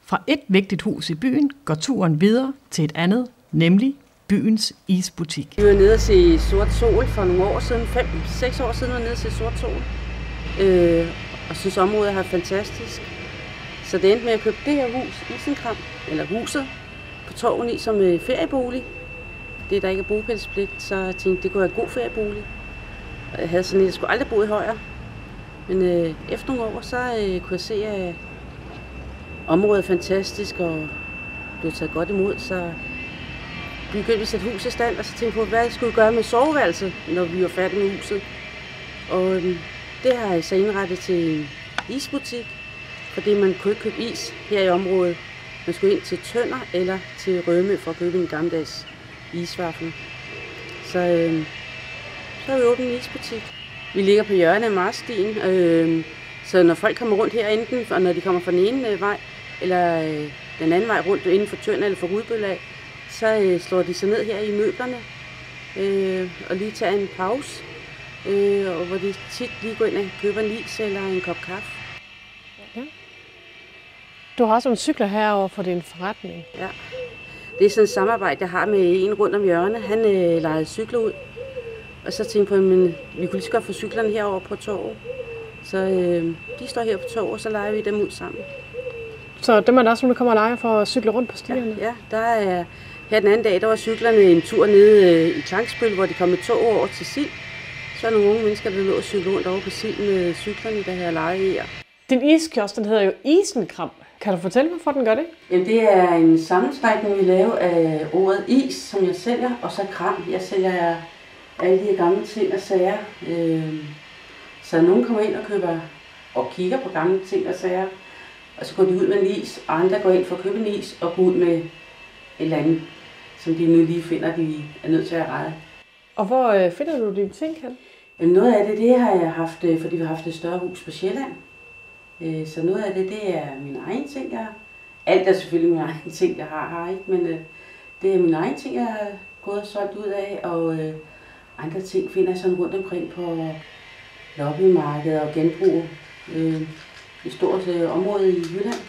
Fra et vigtigt hus i byen går turen videre til et andet, nemlig byens isbutik. Vi var nede og se Sort Sol for nogle år siden, 5-6 år siden var nede og se Sort Sol. Øh, og synes området har fantastisk. Så det endte med at købe det her hus, Isenkram, eller huset, på torven i som øh, feriebolig. Det der ikke er bogpælspligt, så jeg tænkte, det kunne være en god feriebolig. Og jeg havde sådan, jeg skulle aldrig bo i højre. Men øh, efter nogle år, så øh, kunne jeg se, at området er fantastisk og blev taget godt imod. Så vi at sætte huset i stand, og så tænkte på, hvad jeg skulle gøre med soveværelset, når vi var færdige med huset. Og øh, det har jeg så indrettet til en isbutik, fordi man kunne ikke købe is her i området. Man skulle ind til Tønder eller til Rømø for at købe en gammeldags isvaffel. Så, øh, så har vi åbnet en isbutik. Vi ligger på hjørnet af Marsstien, øh, så når folk kommer rundt her enten, og når de kommer fra den ene øh, vej, eller øh, den anden vej rundt inden for Tønder eller for Rudbølag, så øh, slår de sig ned her i møblerne øh, og lige tager en pause, øh, og hvor de tit lige går ind og køber en is eller en kop kaffe. Du har også nogle cykler herover for din forretning. Ja. Det er sådan et samarbejde, jeg har med en rundt om hjørnet. Han øh, lejede cykler ud. Og så tænkte jeg på, at vi kunne lige så godt få cyklerne herover på torvet. Så øh, de står her på torvet, og så leger vi dem ud sammen. Så dem er der også nogen, der kommer og leger for at cykle rundt på stierne? Ja, ja der er, her den anden dag, der var cyklerne en tur nede øh, i Klangsbøl, hvor de kom med tog over til Sild. Så er nogle unge mennesker, der lå og cykle rundt over på Sild med cyklerne, der havde leget her. Din iskiosk, den hedder jo Isenkram. Kan du fortælle, hvorfor den gør det? Jamen, det er en sammentrækning, vi laver af ordet is, som jeg sælger, og så kram. Jeg sælger alle de her gamle ting og sager. Øh, så nogen kommer ind og køber og kigger på gamle ting og sager, og så går de ud med en is, og andre går ind for at købe en is og går ud med et eller andet, som de nu lige finder, de er nødt til at rette. Og hvor øh, finder du dine ting hen? Jamen, noget af det, det har jeg haft, øh, fordi vi har haft et større hus på Sjælland. Øh, så noget af det, det er min egen ting. Jeg, alt er selvfølgelig min egen ting, jeg har her, ikke? men øh, det er min egen ting, jeg har gået og solgt ud af, og øh, andre ting finder jeg sådan rundt omkring på loppemarkedet og genbrug. Øh, et stort øh, område i Jylland.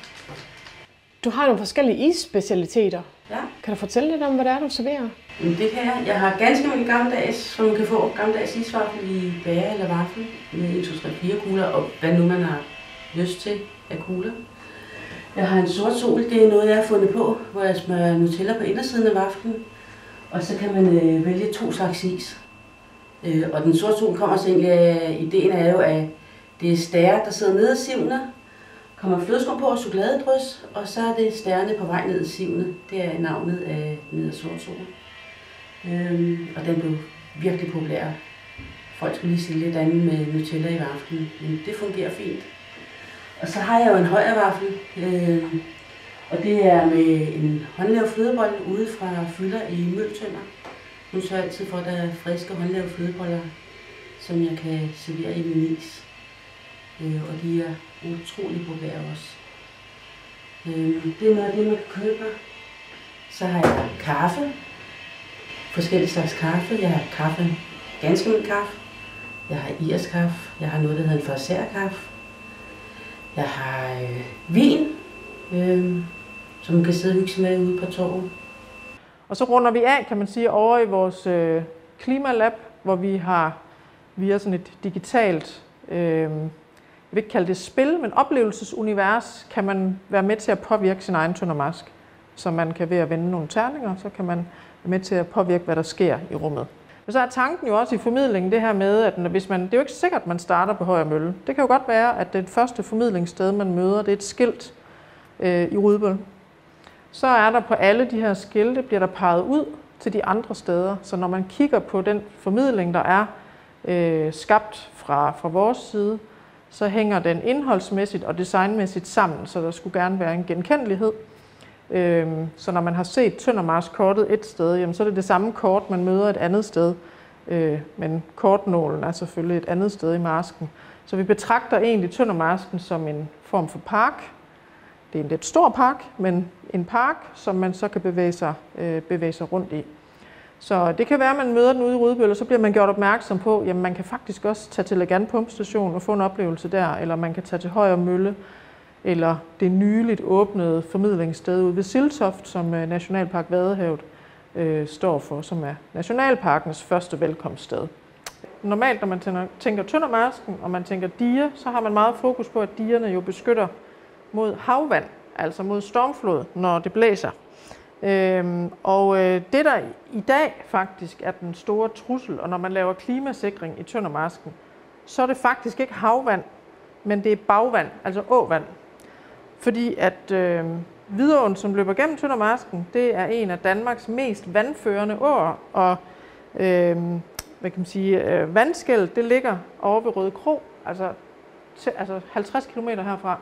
Du har nogle forskellige isspecialiteter. Ja. Kan du fortælle lidt om, hvad det er, du serverer? Men det kan jeg. Jeg har ganske almindelig gammeldags, som man kan få gammeldags isvaffel i bager eller vaffel med 1, 2, 3, 4 kugler, og hvad nu man har lyst til af kugler. Jeg har en sort sol, det er noget, jeg har fundet på, hvor jeg smører Nutella på indersiden af vaflen. Og så kan man øh, vælge to slags is. Øh, og den sorte sol kommer så egentlig af, ideen er jo, at det er stær, der sidder nede af sivene, kommer flødeskum på og chokoladedrys, og så er det stærne på vej ned i sivene. Det er navnet af ned af sort sol. Øhm, og den blev virkelig populær. Folk skulle lige se lidt andet med Nutella i vaflen, men det fungerer fint. Og så har jeg jo en højervaffel, øh, og det er med en håndlavet flødebolle ude fra Fylder i Møltønder. Hun sørger altid for, at der er friske håndlavede flødeboller, som jeg kan servere i min is. Øh, og de er utrolig populære også. Øh, det er noget af det, man kan købe. Så har jeg kaffe. Forskellige slags kaffe. Jeg har kaffe, ganske mild kaffe. Jeg har irskaffe. Jeg har noget, der hedder en forsærkaffe. Jeg har øh, vin, øh, som man kan sidde og hygge sig med ude på torvet. Og så runder vi af, kan man sige, over i vores øh, klimalab, hvor vi har via sådan et digitalt, øh, jeg vil ikke kalde det spil, men oplevelsesunivers, kan man være med til at påvirke sin egen tøndermask. Så man kan ved at vende nogle terninger, så kan man være med til at påvirke, hvad der sker i rummet. Men så er tanken jo også i formidlingen det her med, at hvis man, det er jo ikke sikkert, at man starter på Højer Mølle. Det kan jo godt være, at det første formidlingssted, man møder, det er et skilt øh, i Rudbøl. Så er der på alle de her skilte, bliver der peget ud til de andre steder. Så når man kigger på den formidling, der er øh, skabt fra, fra vores side, så hænger den indholdsmæssigt og designmæssigt sammen, så der skulle gerne være en genkendelighed. Øhm, så når man har set Tøndermars-kortet et sted, jamen, så er det det samme kort, man møder et andet sted. Øh, men kortnålen er selvfølgelig et andet sted i masken. Så vi betragter egentlig Tøndermarsken som en form for park. Det er en lidt stor park, men en park, som man så kan bevæge sig, øh, bevæge sig rundt i. Så det kan være, at man møder den ude i Rødbøl, og så bliver man gjort opmærksom på, at man kan faktisk også tage til Legan Pumpstation og få en oplevelse der, eller man kan tage til Højer Mølle, eller det nyligt åbnede formidlingssted ude ved Siltoft, som øh, Nationalpark Vadehavet øh, står for, som er Nationalparkens første velkomststed. Normalt, når man tænker, tænker tøndermasken, og man tænker diger, så har man meget fokus på, at digerne jo beskytter mod havvand, altså mod stormflod, når det blæser. Øhm, og øh, det der i dag faktisk er den store trussel, og når man laver klimasikring i Tøndermasken, så er det faktisk ikke havvand, men det er bagvand, altså åvand. Fordi at øh, Hvidåen, som løber gennem Tøndermarsken, det er en af Danmarks mest vandførende åer, og øh, hvad kan man sige, øh, vandskæld, det ligger over ved Røde Kro, altså, til, altså 50 km herfra.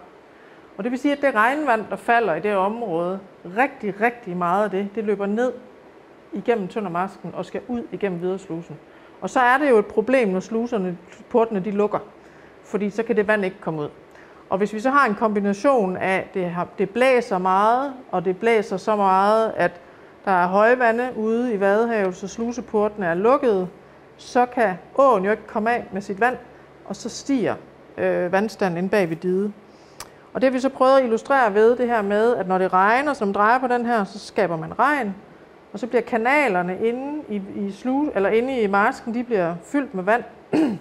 Og det vil sige, at det regnvand, der falder i det område, rigtig, rigtig meget af det, det løber ned igennem Tøndermarsken og skal ud igennem Viderslusen. Og så er det jo et problem, når sluserne, portene, de lukker, fordi så kan det vand ikke komme ud. Og hvis vi så har en kombination af, at det, har, det blæser meget, og det blæser så meget, at der er højvande ude i Vadehavet, så sluseportene er lukkede, så kan åen jo ikke komme af med sit vand, og så stiger øh, vandstanden ind bag ved diget. Og det har vi så prøvet at illustrere ved det her med, at når det regner, som drejer på den her, så skaber man regn, og så bliver kanalerne inde i, i, slu, eller inde i marsken, de bliver fyldt med vand.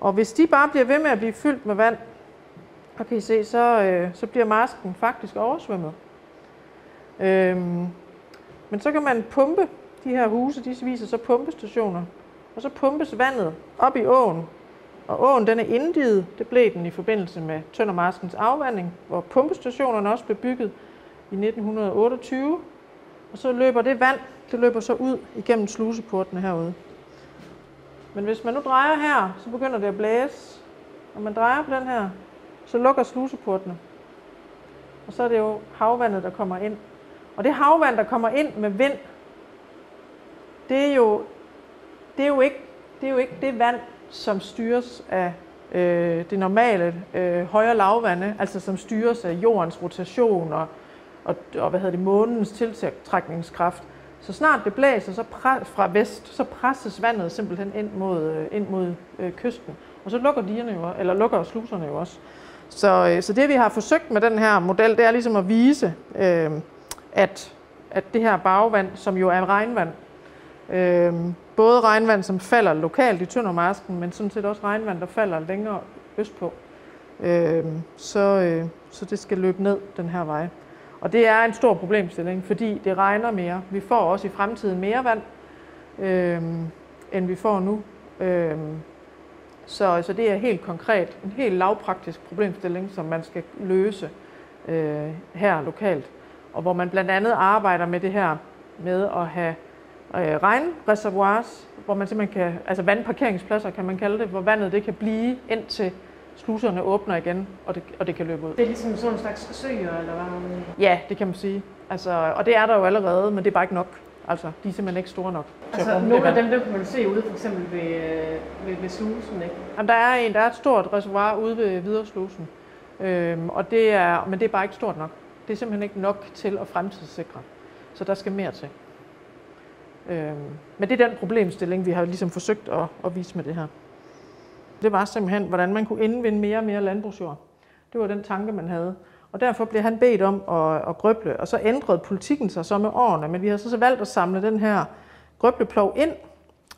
og hvis de bare bliver ved med at blive fyldt med vand, så kan I se, så, øh, så bliver masken faktisk oversvømmet. Øhm, men så kan man pumpe de her huse, de viser så pumpestationer, og så pumpes vandet op i åen. Og åen den er inddiget, det blev den i forbindelse med Tøndermaskens afvanding, hvor pumpestationerne også blev bygget i 1928. Og så løber det vand, det løber så ud igennem sluseportene herude. Men hvis man nu drejer her, så begynder det at blæse. Når man drejer på den her, så lukker sluseportene. Og så er det jo havvandet, der kommer ind. Og det havvand, der kommer ind med vind, det er jo, det er jo, ikke, det, er jo ikke det vand, som styres af øh, det normale øh, højre lavvande, altså som styres af jordens rotation og, og, og hvad hedder det, månens tiltrækningskraft. Så snart det blæser så pre- fra vest, så presses vandet simpelthen ind mod, øh, ind mod øh, kysten. Og så lukker digerne jo, eller lukker sluserne jo også. Så, øh, så det vi har forsøgt med den her model, det er ligesom at vise, øh, at, at det her bagvand, som jo er regnvand, øh, både regnvand, som falder lokalt i Tøndermarsken, men sådan set også regnvand, der falder længere østpå, øh, så, øh, så det skal løbe ned den her vej. Og det er en stor problemstilling, fordi det regner mere. Vi får også i fremtiden mere vand, øh, end vi får nu. Øh, så, så det er helt konkret, en helt lavpraktisk problemstilling, som man skal løse øh, her lokalt. Og hvor man blandt andet arbejder med det her med at have øh, regnreservoirs, hvor man simpelthen kan, altså vandparkeringspladser kan man kalde det, hvor vandet det kan blive indtil sluserne åbner igen, og det, og det kan løbe ud. Det er ligesom sådan en slags søer, eller hvad? Ja, det kan man sige. Altså, og det er der jo allerede, men det er bare ikke nok. Altså, de er simpelthen ikke store nok. Altså, nogle af dem, der kan man se ude for eksempel ved, øh, ved, ved slusen, ikke? Jamen, der er en, der er et stort reservoir ude ved Videreslusen, øhm, og det er, men det er bare ikke stort nok. Det er simpelthen ikke nok til at fremtidssikre, så der skal mere til. Øhm, men det er den problemstilling, vi har ligesom forsøgt at, at vise med det her. Det var simpelthen, hvordan man kunne indvinde mere og mere landbrugsjord. Det var den tanke, man havde. Og derfor blev han bedt om at, at grøble, og så ændrede politikken sig så med årene. Men vi har så, så valgt at samle den her grøbleplov ind,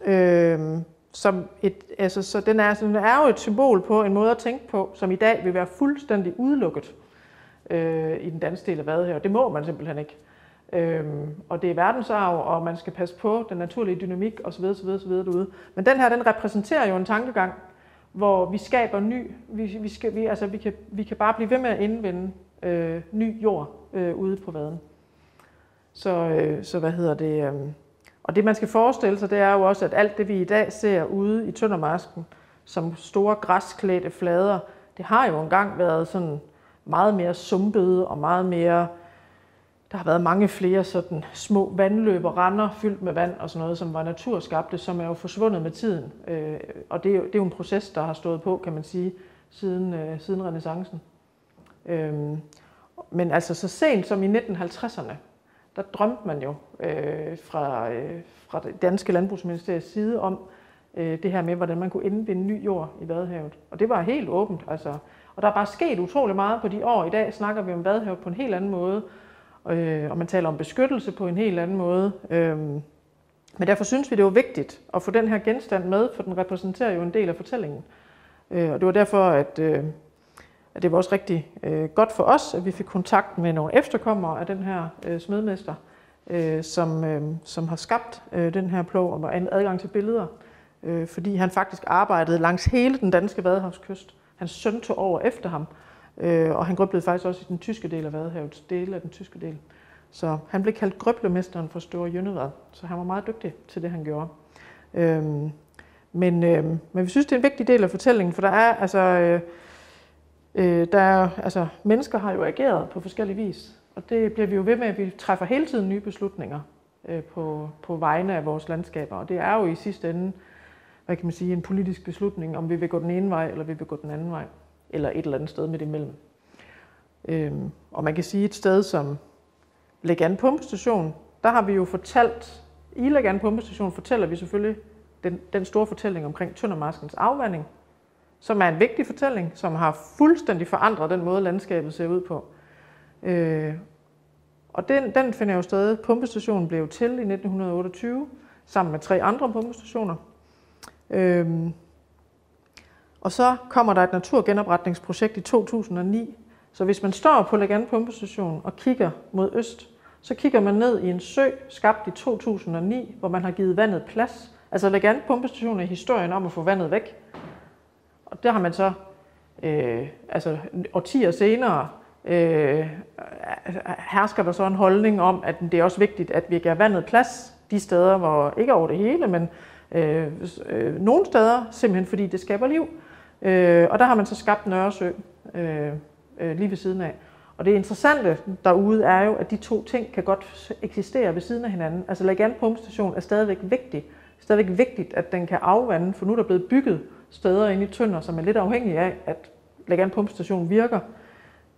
øh, som et, altså, så den er, så den er jo et symbol på en måde at tænke på, som i dag vil være fuldstændig udelukket øh, i den danske del af Vadehavet. Det må man simpelthen ikke. Øhm, og det er verdensarv, og man skal passe på den naturlige dynamik osv. osv., osv. derude. Men den her, den repræsenterer jo en tankegang, hvor vi skaber ny, vi, vi, skal, vi, altså, vi, kan, vi kan bare blive ved med at indvinde øh, ny jord øh, ude på vaden. Så, øh, så hvad hedder det? Øh, og det man skal forestille sig, det er jo også, at alt det vi i dag ser ude i Tøndermarsken, som store græsklædte flader, det har jo engang været sådan meget mere sumpede og meget mere der har været mange flere sådan små vandløb og render fyldt med vand og sådan noget, som var naturskabte, som er jo forsvundet med tiden. Øh, og det er, jo, det er jo en proces, der har stået på, kan man sige, siden, øh, siden renaissancen. Øh, men altså så sent som i 1950'erne, der drømte man jo øh, fra, øh, fra det danske landbrugsministeriets side om øh, det her med, hvordan man kunne indvinde ny jord i Vadehavet. Og det var helt åbent. Altså. Og der er bare sket utrolig meget på de år. I dag snakker vi om Vadehavet på en helt anden måde øh, og man taler om beskyttelse på en helt anden måde. Øh, men derfor synes vi, det var vigtigt at få den her genstand med, for den repræsenterer jo en del af fortællingen. Øh, og det var derfor, at, øh, at det var også rigtig øh, godt for os, at vi fik kontakt med nogle efterkommere af den her øh, smedmester, øh, som, øh, som har skabt øh, den her plov og adgang til billeder, øh, fordi han faktisk arbejdede langs hele den danske vadehavskyst. Hans søn tog over efter ham, Øh, og han grøblede faktisk også i den tyske del af Vadehavet, dele af den tyske del. Så han blev kaldt grøblemesteren for Store Jønnevad, så han var meget dygtig til det, han gjorde. Øhm, men, øh, men vi synes, det er en vigtig del af fortællingen, for der er altså, øh, øh, der er, altså mennesker har jo ageret på forskellige vis, og det bliver vi jo ved med, at vi træffer hele tiden nye beslutninger øh, på, på vegne af vores landskaber, og det er jo i sidste ende, hvad kan man sige, en politisk beslutning, om vi vil gå den ene vej, eller vi vil gå den anden vej eller et eller andet sted midt imellem. Øhm, og man kan sige et sted som Legan Pumpestation, der har vi jo fortalt, i Legan Pumpestation fortæller vi selvfølgelig den, den store fortælling omkring Tøndermarskens afvanding, som er en vigtig fortælling, som har fuldstændig forandret den måde, landskabet ser ud på. Øh, og den, den finder jo stadig. Pumpestationen blev til i 1928, sammen med tre andre pumpestationer. Øh, og så kommer der et naturgenopretningsprojekt i 2009. Så hvis man står på Lagan pumpestation og kigger mod øst, så kigger man ned i en sø, skabt i 2009, hvor man har givet vandet plads. Altså Lagan pumpestation er historien om at få vandet væk. Og der har man så, øh, altså årtier senere, øh, hersker der så en holdning om, at det er også vigtigt, at vi giver vandet plads de steder, hvor ikke over det hele, men øh, øh, nogle steder, simpelthen fordi det skaber liv. Øh, og der har man så skabt Nørresø øh, øh, lige ved siden af. Og det interessante derude er jo, at de to ting kan godt eksistere ved siden af hinanden. Altså Lagan pumpestation er stadigvæk vigtig. Stadigvæk vigtigt, at den kan afvande, for nu er der blevet bygget steder inde i Tønder, som er lidt afhængige af, at Lagan pumpestation virker.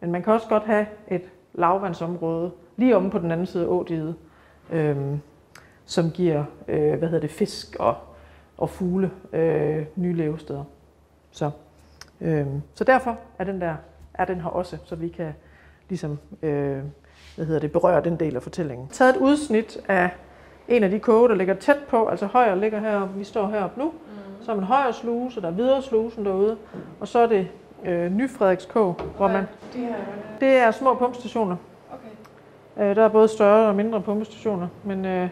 Men man kan også godt have et lavvandsområde lige omme på den anden side af ådiget, øh, som giver øh, hvad hedder det, fisk og, og fugle øh, nye levesteder. Så, øh, så derfor er den der er den her også, så vi kan ligesom, øh, hvad hedder det, berøre den del af fortællingen. Taget et udsnit af en af de koge, der ligger tæt på, altså højre ligger her, vi står heroppe nu, mm. så er man højre sluse, der er videre slusen derude, og så er det øh, Ny Frederikskog, hvor man... Det, her, det er små pumpestationer. okay. Øh, der er både større og mindre pumpestationer, men øh,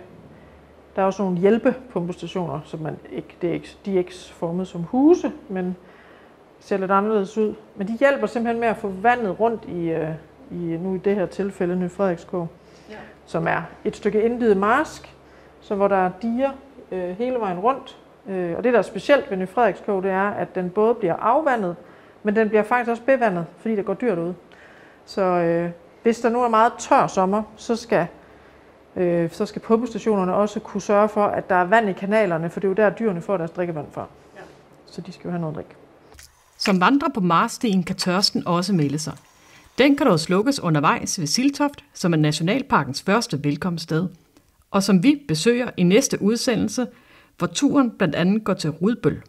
der er også nogle hjælpepumpestationer, som man ikke, det er ikke, de er ikke formet som huse, men ser lidt anderledes ud. Men de hjælper simpelthen med at få vandet rundt i, øh, i nu i det her tilfælde Ny Frederikskog, Ja. som er et stykke indvidet marsk, så hvor der er diger øh, hele vejen rundt. Øh, og det, der er specielt ved Ny Frederikskog, det er, at den både bliver afvandet, men den bliver faktisk også bevandet, fordi der går dyrt ud. Så øh, hvis der nu er meget tør sommer, så skal Øh, så skal pumpestationerne også kunne sørge for, at der er vand i kanalerne, for det er jo der, dyrene får deres drikkevand fra. Ja. Så de skal jo have noget drik. Som vandrer på Marsten kan tørsten også melde sig. Den kan dog slukkes undervejs ved Siltoft, som er Nationalparkens første velkomststed, og som vi besøger i næste udsendelse, hvor turen blandt andet går til Rudbøl.